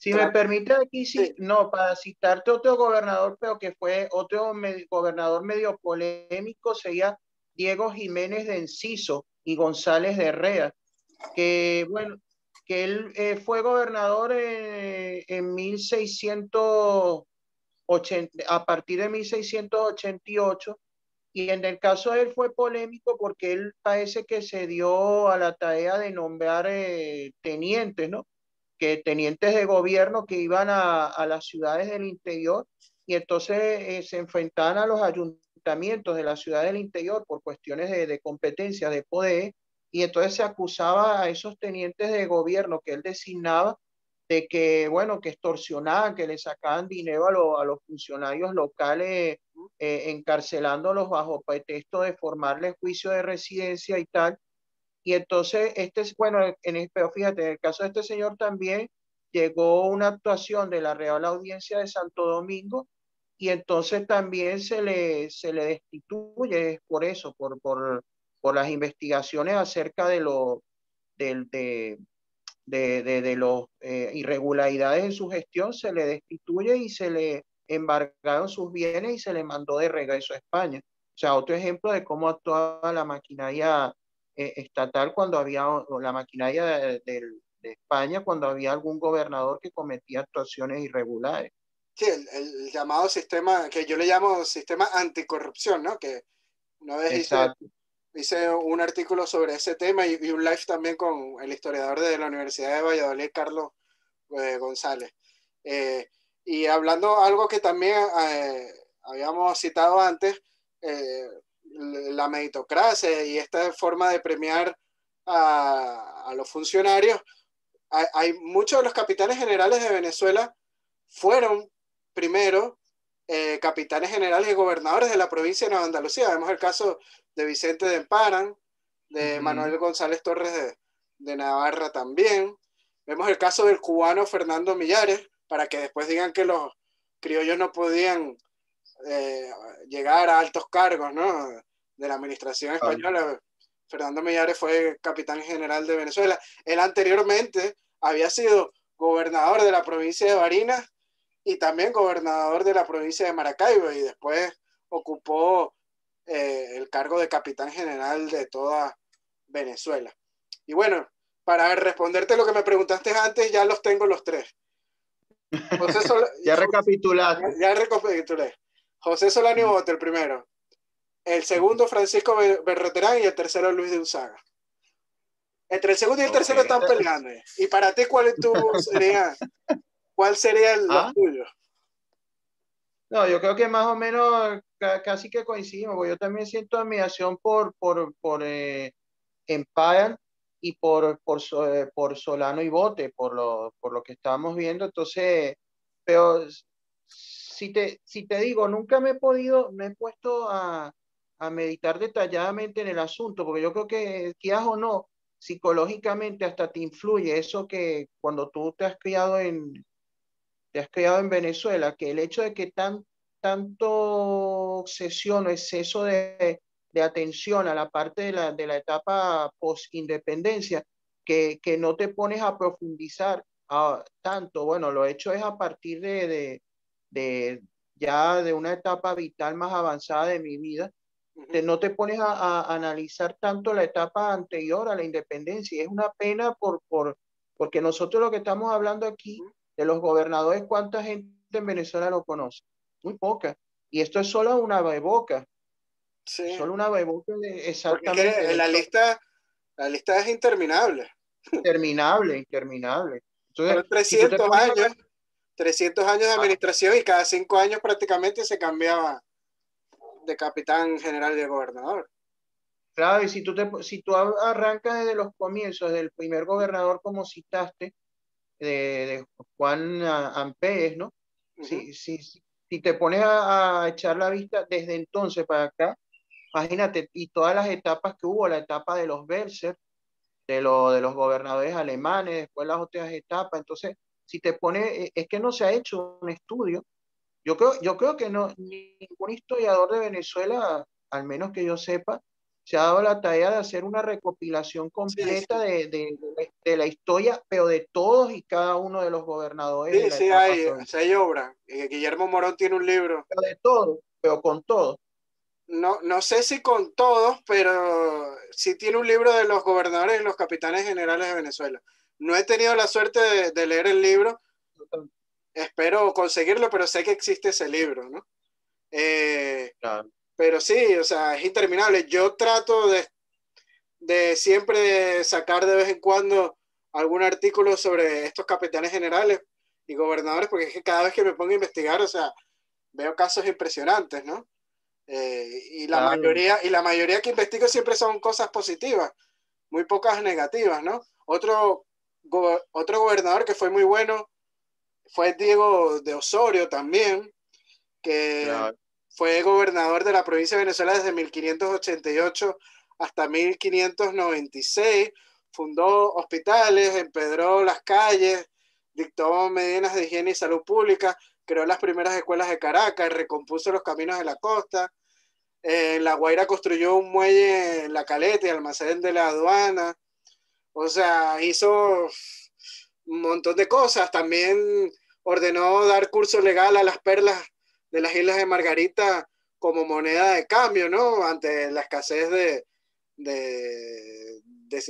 si, me, permite aquí, sí, no, para citarte otro gobernador, pero que fue otro gobernador medio polémico, sería Diego Jiménez de Enciso y González de Herrera, que, bueno, que él eh, fue gobernador en, en 1600 a partir de 1688 y en el caso de él fue polémico porque él parece que se dio a la tarea de nombrar eh, tenientes, ¿no? Que tenientes de gobierno que iban a, las ciudades del interior y entonces eh, se enfrentaban a los ayuntamientos de la ciudad del interior por cuestiones de, de competencia, de poder, y entonces se acusaba a esos tenientes de gobierno que él designaba de que, bueno, que extorsionaban, que le sacaban dinero a, a los funcionarios locales, eh, encarcelándolos bajo pretexto de formarles juicio de residencia y tal. Y entonces, este, bueno, en, pero fíjate, en el caso de este señor también llegó una actuación de la Real Audiencia de Santo Domingo y entonces también se le, se le destituye por eso, por, por, por las investigaciones acerca de lo, del, de, de, de, de las eh, irregularidades en su gestión, se le destituye y se le embargaron sus bienes y se le mandó de regreso a España. O sea, otro ejemplo de cómo actuaba la maquinaria eh, estatal cuando había, la maquinaria de, de, España, cuando había algún gobernador que cometía actuaciones irregulares. Sí, el, el, llamado sistema, que yo le llamo sistema anticorrupción, ¿no? Que una vez Exacto hice un artículo sobre ese tema y, un live también con el historiador de la Universidad de Valladolid, Carlos eh, González. Eh, y hablando algo que también eh, habíamos citado antes, la meritocracia y esta forma de premiar a, a los funcionarios, hay, hay, muchos de los capitanes generales de Venezuela fueron primero capitanes generales y gobernadores de la provincia de Nueva Andalucía. Vemos el caso de Vicente de Emparan, de Manuel González Torres de, de, Navarra también. Vemos el caso del cubano Fernando Millares, para que después digan que los criollos no podían eh, llegar a altos cargos ¿no? de la administración española. Fernando Millares fue capitán general de Venezuela. Él anteriormente había sido gobernador de la provincia de Barinas y también gobernador de la provincia de Maracaibo y después ocupó eh, el cargo de capitán general de toda Venezuela. Y bueno, para responderte lo que me preguntaste antes, ya los tengo los tres. [laughs] José ya recapitulaste. Ya, recapitulé. José Solano Bote, el primero. El segundo, Francisco Berreterán, y el tercero, Luis de Usaga. Entre el segundo y el tercero están peleando. Y para ti, ¿cuál, [laughs] sería, cuál sería el ¿Ah? tuyo? No, yo creo que más o menos casi que coincidimos, porque yo también siento admiración por, por, por eh, Empire y por, por, eh, por Solano y Bote, por lo, por lo que estábamos viendo. Entonces, pero si te, si te digo, nunca me he podido, me he puesto a, a meditar detalladamente en el asunto, porque yo creo que, quieras o no, psicológicamente hasta te influye eso que cuando tú te has criado en, te has criado en Venezuela, que el hecho de que tan, tanto obsesión o exceso de, de atención a la parte de la, de la etapa post-independencia, que, que, no te pones a profundizar a, tanto, bueno, lo hecho es a partir de, de, de, ya de una etapa vital más avanzada de mi vida, te, no te pones a, a, analizar tanto la etapa anterior a la independencia. Y es una pena por, por, porque nosotros lo que estamos hablando aquí de los gobernadores, ¿cuánta gente en Venezuela lo conoce? Muy poca. Y esto es solo una boca. Sí. Solo una boca de exactamente. la lista, la lista es interminable. Interminable, interminable. Entonces, 300 si años, 300 años de ah. administración y cada cinco años prácticamente se cambiaba de capitán general de gobernador. Claro, y si tú, te, si tú arrancas desde los comienzos del primer gobernador, como citaste, de, Juan Ampérez, ¿no? si, si, si, te pones a, echar la vista desde entonces para acá, imagínate, y todas las etapas que hubo, la etapa de los Berser, de, lo, de los gobernadores alemanes, después las otras etapas, entonces, si te pones, e, es que no se ha hecho un estudio, yo creo, yo creo que no, ningún historiador de Venezuela, al menos que yo sepa, se ha dado la tarea de hacer una recopilación completa De, de, de, la historia, pero de todos y cada uno de los gobernadores. Sí, sí, hay, hay obra. Guillermo Morón tiene un libro. Pero de todo, pero con todo. No, no sé si con todos, pero sí tiene un libro de los gobernadores y los capitanes generales de Venezuela. No he tenido la suerte de, leer el libro. Espero conseguirlo, pero sé que existe ese libro, ¿no? Eh, claro pero sí, o sea, es interminable. Yo trato de, de siempre sacar de vez en cuando algún artículo sobre estos capitanes generales y gobernadores, porque es que cada vez que me pongo a investigar, o sea, veo casos impresionantes, ¿no? Eh, y, la mayoría, y la mayoría que investigo siempre son cosas positivas, muy pocas negativas, ¿no? Otro, otro gobernador que fue muy bueno fue Diego de Osorio también, que fue gobernador de la provincia de Venezuela desde 1588 hasta 1596. Fundó hospitales, empedró las calles, dictó medidas de higiene y salud pública, creó las primeras escuelas de Caracas, recompuso los caminos de la costa. En La Guaira construyó un muelle en La Caleta y almacén de la aduana. O sea, hizo un montón de cosas. También ordenó dar curso legal a las perlas de las Islas de Margarita como moneda de cambio, ¿no? Ante la escasez de, de,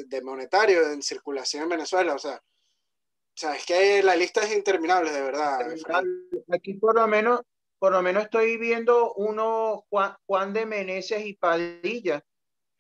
de, monetario en circulación en Venezuela. O sea, o sea, es que la lista es interminable, de verdad. Aquí por lo menos, por lo menos estoy viendo uno, Juan, Juan de Meneses y Padilla,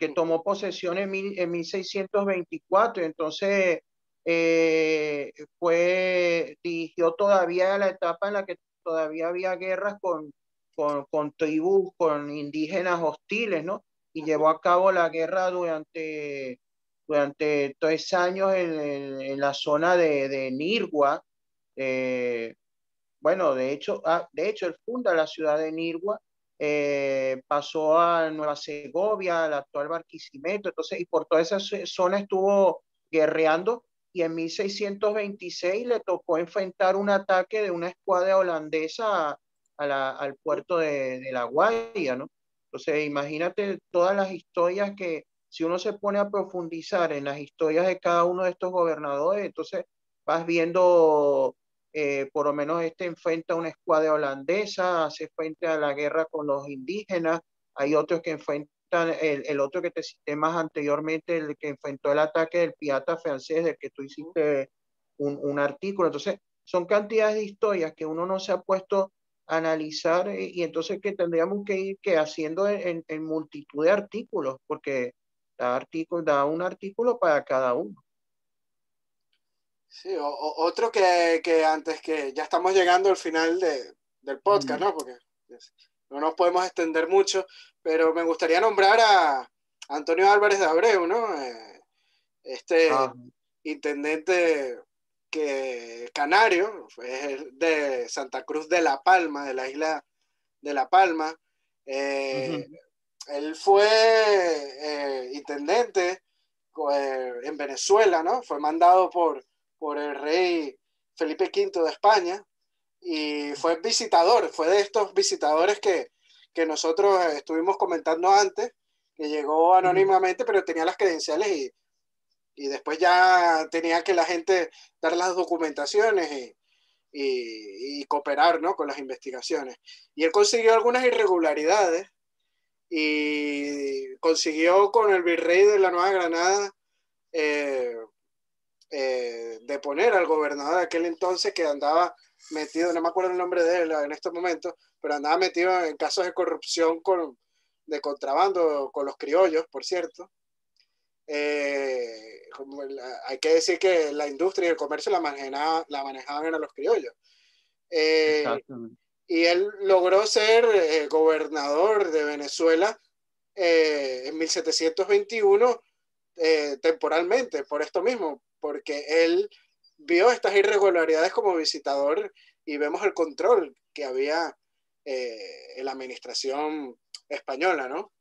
que tomó posesión en, en 1624. Entonces, eh, fue, dirigió todavía la etapa en la que todavía había guerras con, con, con tribus, con indígenas hostiles, ¿no? Y llevó a cabo la guerra durante, durante tres años en, en, la zona de, de Nirgua. Eh, bueno, de hecho, ah, de hecho, él funda la ciudad de Nirgua, eh, pasó a Nueva Segovia, al actual Barquisimeto, entonces, y por toda esa zona estuvo guerreando y en 1626 le tocó enfrentar un ataque de una escuadra holandesa al puerto de, de, La Guaira, ¿no? Entonces, imagínate todas las historias que, si uno se pone a profundizar en las historias de cada uno de estos gobernadores, entonces vas viendo, eh, por lo menos este enfrenta a una escuadra holandesa, hace frente a la guerra con los indígenas, hay otros que enfrentan el, el, otro que te cité más anteriormente, el que enfrentó el ataque del pirata francés, del que tú hiciste un, un artículo. Entonces, son cantidades de historias que uno no se ha puesto a analizar y, eh, y entonces que tendríamos que ir que haciendo en, en multitud de artículos, porque da, artículo, da un artículo para cada uno. Sí, o, otro que, que, antes que ya estamos llegando al final de, del podcast, ¿no? Porque no nos podemos extender mucho, pero me gustaría nombrar a Antonio Álvarez de Abreu, ¿no? Eh, este ah. intendente que canario, es de Santa Cruz de La Palma, de la isla de La Palma. Eh, él fue eh, intendente en Venezuela, ¿no? Fue mandado por, por el rey Felipe V de España y fue visitador, fue de estos visitadores que, nosotros estuvimos comentando antes, que llegó anónimamente, pero tenía las credenciales y, después ya tenía que la gente dar las documentaciones y, y, cooperar ¿no? con las investigaciones. Y él consiguió algunas irregularidades y consiguió con el virrey de la Nueva Granada eh, eh, deponer al gobernador de aquel entonces que andaba metido, no me acuerdo el nombre de él en estos momentos, pero andaba metido en casos de corrupción con, de contrabando con los criollos, por cierto. Eh, hay que decir que la industria y el comercio la, manejaba, la manejaban a los criollos. Eh, y él logró ser eh, gobernador de Venezuela en 1721 temporalmente, por esto mismo, porque él vio estas irregularidades como visitador y vemos el control que había en la administración española, ¿no?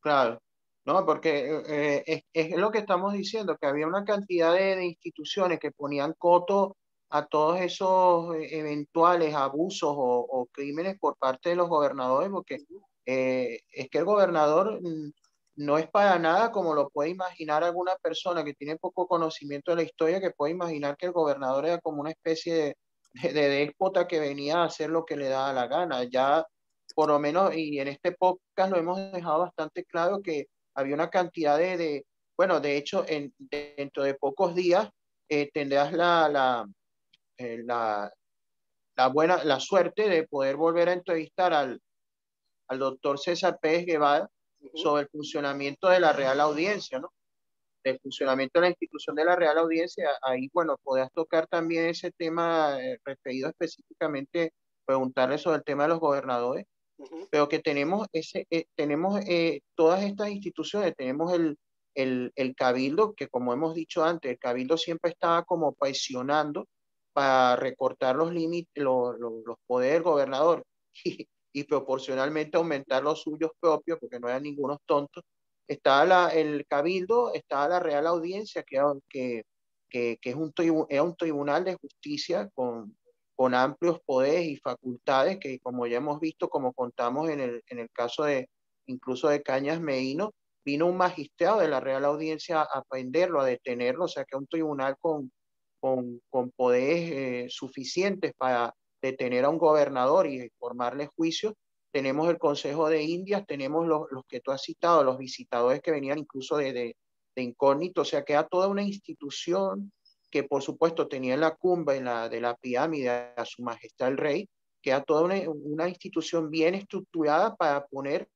Claro. ¿no? Porque eh, es, lo que estamos diciendo, que había una cantidad de, instituciones que ponían coto a todos esos eh, eventuales abusos o, crímenes por parte de los gobernadores, porque eh, es que el gobernador mm, no es para nada como lo puede imaginar alguna persona que tiene poco conocimiento de la historia, que puede imaginar que el gobernador era como una especie de, de, de déspota que venía a hacer lo que le daba la gana. Ya por lo menos, y en este podcast lo hemos dejado bastante claro que había una cantidad de, bueno, de hecho, en, dentro de pocos días eh, tendrás la, la, eh, la, la, buena, la suerte de poder volver a entrevistar al, al doctor César Pérez Guevara sobre el funcionamiento de la Real Audiencia, ¿no? El funcionamiento de la institución de la Real Audiencia, ahí, bueno, podrás tocar también ese tema eh, referido específicamente, preguntarle sobre el tema de los gobernadores, pero que tenemos, ese, eh, tenemos eh, todas estas instituciones, tenemos el, el, el, cabildo, que como hemos dicho antes, el cabildo siempre estaba como presionando para recortar los límites, los, los, poderes del gobernador [laughs] y, proporcionalmente aumentar los suyos propios, porque no eran ningunos tontos. Estaba la, el cabildo, estaba la Real Audiencia, que, que, que, es un, un tribunal de justicia con, con amplios poderes y facultades que, como ya hemos visto, como contamos en el, en el caso de incluso de Cañas Medino, vino un magistrado de la Real Audiencia a prenderlo, a detenerlo, o sea que un tribunal con, con, con poderes eh, suficientes para detener a un gobernador y formarle juicio. Tenemos el Consejo de Indias, tenemos los, los que tú has citado, los visitadores que venían incluso de, de, incógnito, o sea, que era toda una institución que por supuesto tenía la cumbre la, de la pirámide a su majestad el rey, que era toda una, institución bien estructurada para poner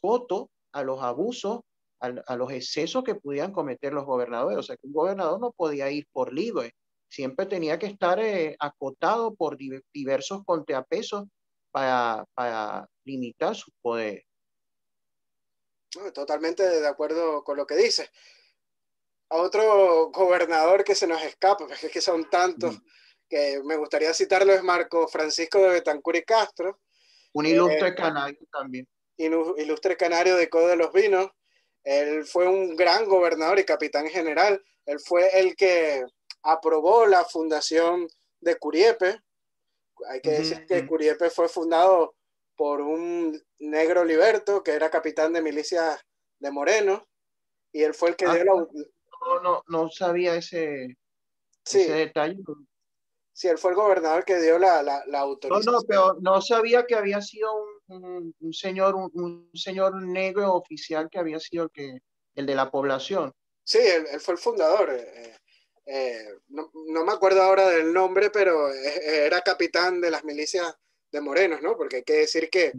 foto a los abusos, a, los excesos que pudieran cometer los gobernadores. O sea, que un gobernador no podía ir por libre, siempre tenía que estar eh, acotado por diversos contrapesos para, para limitar su poder. Totalmente de acuerdo con lo que dices otro gobernador que se nos escapa, porque es que son tantos, que me gustaría citarlo, es Marco Francisco de Betancur y Castro. Un ilustre eh, canario también. Ilustre canario de Codo de los Vinos. Él fue un gran gobernador y capitán general. Él fue el que aprobó la fundación de Curiepe. Hay que decir que Curiepe fue fundado por un negro liberto que era capitán de milicias de Moreno y él fue el que ah, dio la, no, no, sabía ese, detalle. Sí, él fue el gobernador que dio la, la, autorización. No, no, pero no sabía que había sido un, señor, un, señor negro oficial que había sido el, que, el de la población. Sí, él, fue el fundador. Eh, eh, no, me acuerdo ahora del nombre, pero eh, era capitán de las milicias de Morenos, ¿no? Porque hay que decir que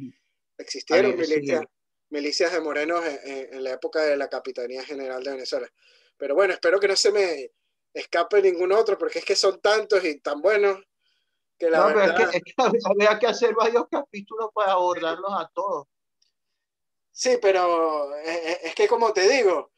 existieron milicias, milicias de Morenos en, la época de la Capitanía General de Venezuela. Pero bueno, espero que no se me escape ningún otro, porque es que son tantos y tan buenos. Que la no, verdad... es que, había que hacer varios capítulos para abordarlos a todos. Sí, pero es, que como te digo,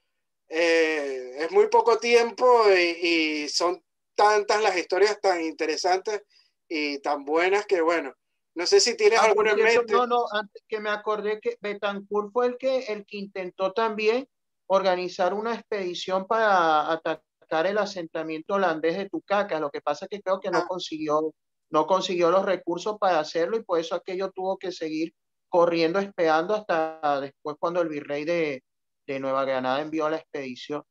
eh, es muy poco tiempo y, son tantas las historias tan interesantes y tan buenas que bueno, no sé si tienes ah, alguna en mente. No, no, antes que me acordé que Betancourt fue el que, el que intentó también organizar una expedición para atacar el asentamiento holandés de Tucaca. Lo que pasa es que creo que no ah. consiguió, no consiguió los recursos para hacerlo y por eso aquello tuvo que seguir corriendo, esperando hasta después cuando el virrey de, de Nueva Granada envió la expedición.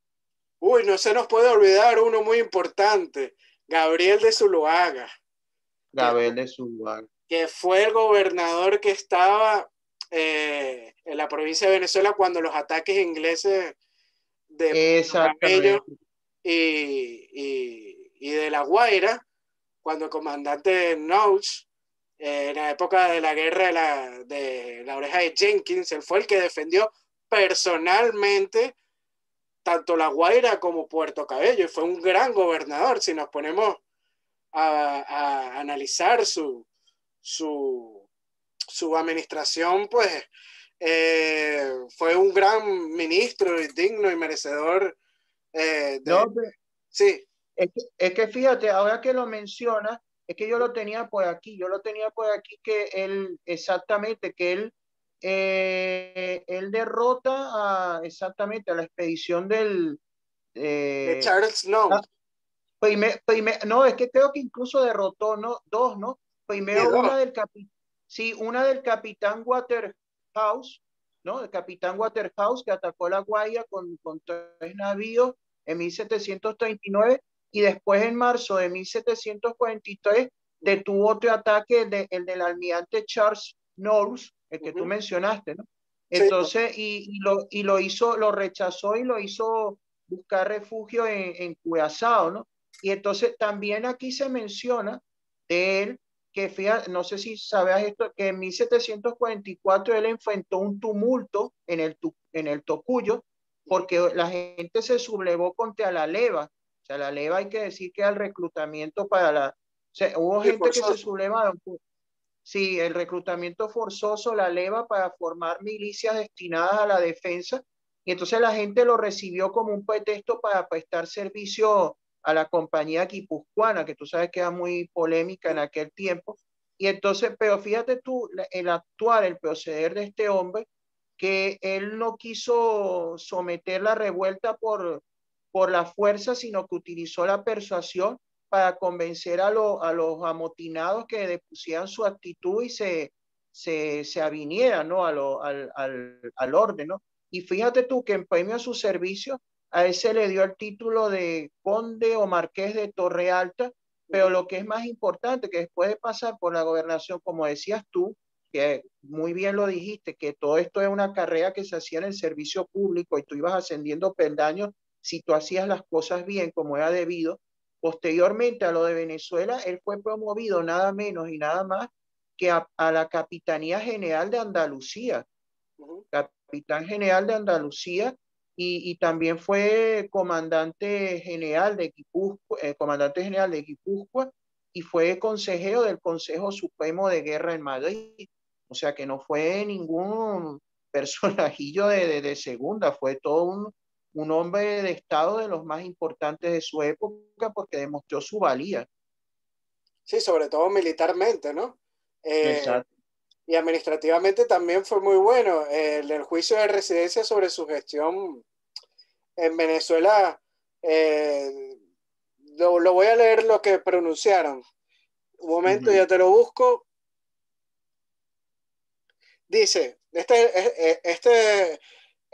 Uy, no se nos puede olvidar uno muy importante, Gabriel de Zuluaga. Gabriel de Zuluaga. Que fue el gobernador que estaba eh, en la provincia de Venezuela cuando los ataques ingleses de Cabello y, y, y, de La Guaira, cuando el comandante Knowles eh, en la época de la guerra de la, de la oreja de Jenkins, él fue el que defendió personalmente tanto La Guaira como Puerto Cabello y fue un gran gobernador. Si nos ponemos a, analizar su, su, su, administración, pues eh, fue un gran ministro y digno y merecedor. Eh, de, sí. Es que, es que fíjate, ahora que lo mencionas, es que yo lo tenía por aquí, yo lo tenía por aquí que él, exactamente, que él, eh, él derrota a, exactamente a la expedición del... de Charles no. Ah, no, es que creo que incluso derrotó ¿no? dos, ¿no? Primero una del capitán, sí, una del capitán Waterhouse, ¿no? El capitán Waterhouse que atacó la Guaya con, con tres navíos en 1739 y después en marzo de 1743 detuvo otro ataque, el, de, el del almirante Charles Knowles, el que tú mencionaste, ¿no? Entonces, y, lo, y lo hizo, lo rechazó y lo hizo buscar refugio en, en Curazao, ¿no? Y entonces también aquí se menciona de él que, fíjate, no sé si sabes esto, que en 1744 él enfrentó un tumulto en el, en el Tocuyo porque la gente se sublevó contra la leva o sea, la leva hay que decir que el reclutamiento para la... O sea, hubo gente que se sublevaron. Sí, el reclutamiento forzoso, la leva para formar milicias destinadas a la defensa. Y entonces la gente lo recibió como un pretexto para prestar servicio a la compañía guipuzcoana, que tú sabes que era muy polémica en aquel tiempo. Y entonces, pero fíjate tú, el actual, el proceder de este hombre, que él no quiso someter la revuelta por, por la fuerza, sino que utilizó la persuasión para convencer a, a los amotinados que depusieran su actitud y se, se, se avinieran ¿no? a lo, al, al, al, orden. ¿no? Y fíjate tú que en premio a su servicio, a ese le dio el título de conde o marqués de Torre Alta, pero lo que es más importante, que después de pasar por la gobernación, como decías tú, que muy bien lo dijiste, que todo esto es una carrera que se hacía en el servicio público y tú ibas ascendiendo peldaños si tú hacías las cosas bien como era debido. Posteriormente a lo de Venezuela, él fue promovido nada menos y nada más que a, la Capitanía General de Andalucía, Capitán General de Andalucía, y, también fue comandante general de Guipúzcoa, eh, comandante general de Guipúzcoa, y fue consejero del Consejo Supremo de Guerra en Madrid. O sea que no fue ningún [laughs] personajillo de, de segunda, fue todo un, un hombre de Estado de los más importantes de su época porque demostró su valía. Sí, sobre todo militarmente, ¿no? Eh, y administrativamente también fue muy bueno. el, juicio de residencia sobre su gestión en Venezuela, eh, lo, voy a leer lo que pronunciaron. Un momento, ya te lo busco. Dice, este, este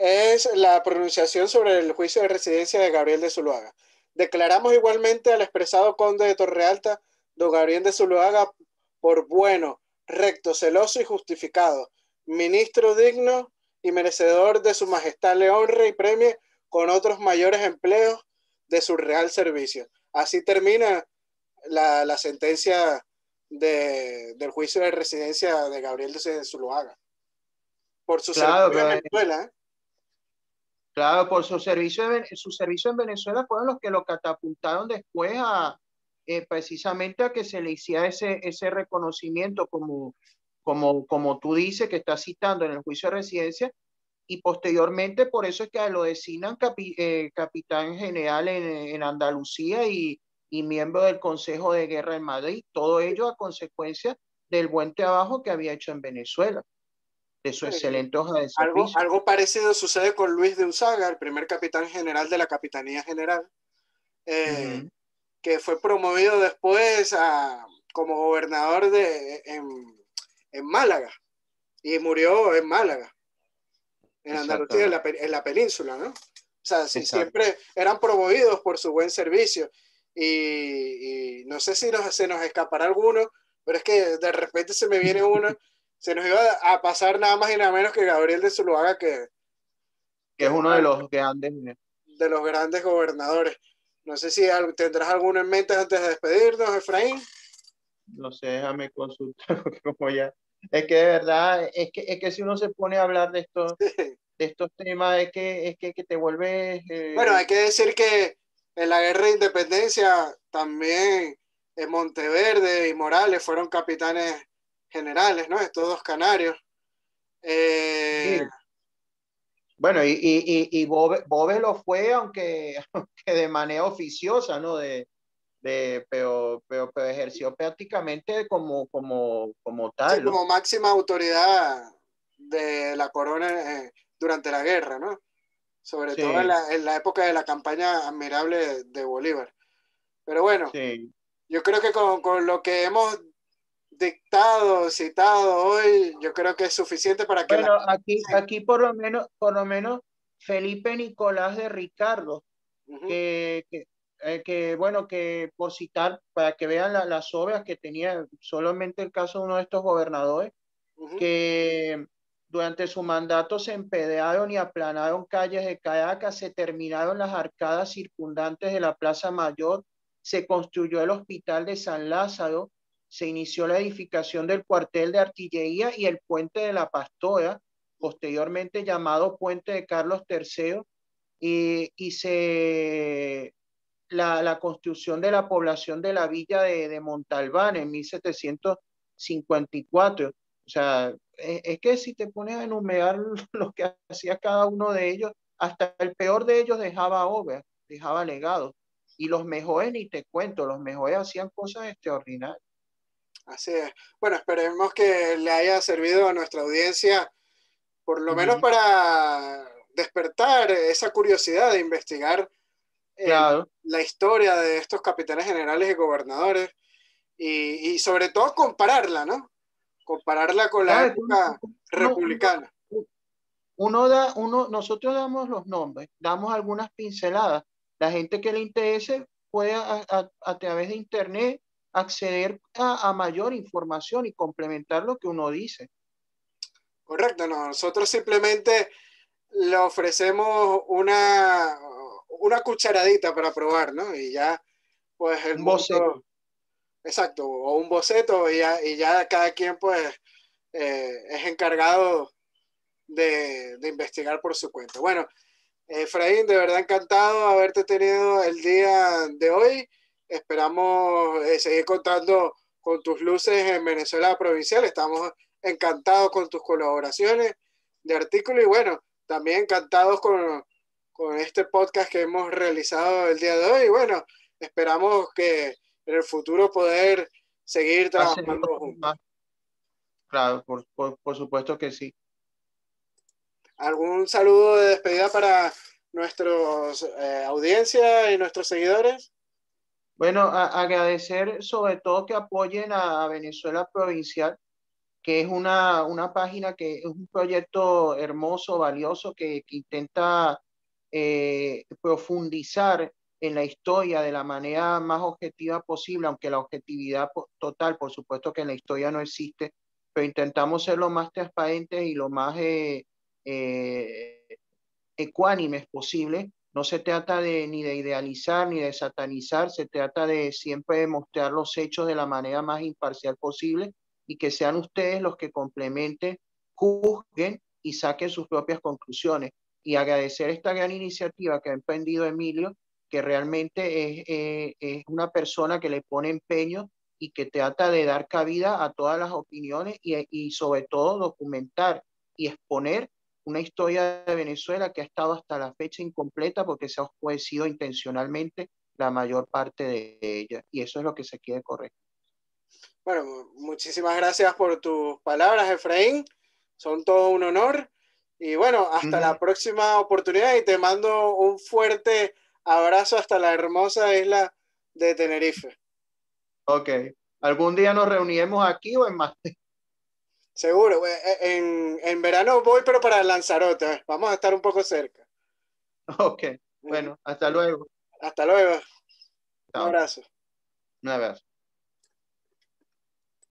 es la pronunciación sobre el juicio de residencia de Gabriel de Zuluaga. Declaramos igualmente al expresado conde de Torrealta, don Gabriel de Zuluaga, por bueno, recto, celoso y justificado, ministro digno y merecedor de su majestad le honre y premie con otros mayores empleos de su real servicio. Así termina la, sentencia del juicio de residencia de Gabriel de Zuluaga. Por su claro, en Venezuela. ¿eh? Claro, por su servicio, su servicio en Venezuela fueron los que lo catapultaron después a, eh, precisamente a que se le hiciera ese, ese reconocimiento como, como, como tú dices, que estás citando en el juicio de residencia, y posteriormente por eso es que lo designan eh, capitán general en, en Andalucía y, y, miembro del Consejo de Guerra en Madrid, todo ello a consecuencia del buen trabajo que había hecho en Venezuela, de su excelente hoja de servicio. Algo, algo parecido sucede con Luis de Usaga, el primer capitán general de la Capitanía General, eh, que fue promovido después a, como gobernador de, en, en Málaga y murió en Málaga en Andalucía, en la, en la, península, ¿no? O sea, siempre eran promovidos por su buen servicio. Y, y no sé si nos, se nos escapará alguno, pero es que de repente se me viene uno, se nos iba a pasar nada más y nada menos que Gabriel de Zuluaga, que, que es uno de los grandes. De los grandes gobernadores. No sé si tendrás alguno en mente antes de despedirnos, Efraín. No sé, déjame consultar, [laughs] como ya es que de verdad, es que, es que si uno se pone a hablar de estos, [laughs] de estos temas, es que, es que, que te vuelve... Eh, bueno, hay que decir que en la guerra de independencia también en Monteverde y Morales fueron capitanes generales, ¿no? Estos dos canarios. Eh, bueno, y, y, y, Bobe, Bobe, lo fue, aunque, [laughs] aunque de manera oficiosa, ¿no? De, de, pero, pero, pero, ejerció prácticamente como, como, como tal. como máxima autoridad de la corona eh, durante la guerra, ¿no? Sobre todo en la, en la, época de la campaña admirable de, Bolívar. Pero bueno, yo creo que con, con, lo que hemos dictado, citado hoy, yo creo que es suficiente para que... Bueno, aquí, aquí por lo menos, por lo menos Felipe Nicolás de Ricardo, que, que, eh, que, bueno, que por citar, para que vean las obras que tenía solamente el caso de uno de estos gobernadores, que durante su mandato se empedraron y aplanaron calles de Caracas, se terminaron las arcadas circundantes de la Plaza Mayor, se construyó el Hospital de San Lázaro, se inició la edificación del cuartel de artillería y el puente de la Pastora, posteriormente llamado Puente de Carlos III, y, y se la, construcción de la población de la villa de, Montalbán en 1754. O sea, es, que si te pones a enumerar [laughs] lo que hacía cada uno de ellos, hasta el peor de ellos dejaba obra, dejaba legado. Y los mejores, ni te cuento, los mejores hacían cosas extraordinarias. Así es. Bueno, esperemos que le haya servido a nuestra audiencia, por lo menos para despertar esa curiosidad de investigar la historia de estos capitanes generales y gobernadores y, sobre todo compararla, ¿no? Compararla con la época republicana. Uno, da, uno, nosotros damos los nombres, damos algunas pinceladas. La gente que le interese puede a, través de internet acceder a, mayor información y complementar lo que uno dice. Correcto, nosotros simplemente le ofrecemos una, una cucharadita para probar, ¿no? Y ya, pues el un boceto. Exacto, o un boceto y ya, y ya cada quien pues eh, es encargado de, de, investigar por su cuenta. Bueno, Efraín, de verdad encantado haberte tenido el día de hoy. Esperamos eh, seguir contando con tus luces en Venezuela provincial. Estamos encantados con tus colaboraciones de artículo y bueno, también encantados con, con este podcast que hemos realizado el día de hoy. Bueno, esperamos que en el futuro poder seguir trabajando juntos. Claro, por, por, supuesto que sí. ¿Algún saludo de despedida para nuestros eh, audiencia y nuestros seguidores? Bueno, agradecer sobre todo que apoyen a, Venezuela Provincial, que es una, una, página que es un proyecto hermoso, valioso, que, que intenta eh, profundizar en la historia de la manera más objetiva posible, aunque la objetividad total, por supuesto que en la historia no existe, pero intentamos ser lo más transparentes y lo más eh, eh, ecuánimes posible. No se trata de, ni de idealizar ni de satanizar, se trata de siempre mostrar los hechos de la manera más imparcial posible y que sean ustedes los que complementen, juzguen y saquen sus propias conclusiones. Y agradecer esta gran iniciativa que ha emprendido Emilio, que realmente es, eh, una persona que le pone empeño y que trata de dar cabida a todas las opiniones y sobre todo documentar y exponer una historia de Venezuela que ha estado hasta la fecha incompleta porque se ha oscurecido intencionalmente la mayor parte de ella. Y eso es lo que se quiere corregir. Bueno, muchísimas gracias por tus palabras, Efraín. Son todo un honor. Y bueno, hasta la próxima oportunidad y te mando un fuerte abrazo hasta la hermosa isla de Tenerife. Ok. ¿Algún día nos reuniremos aquí o en Marte? Seguro. Eh, en, en verano voy, pero para Lanzarote. Vamos a estar un poco cerca. [laughs] Ok. Bueno, hasta luego. Hasta luego. Un abrazo. Un abrazo.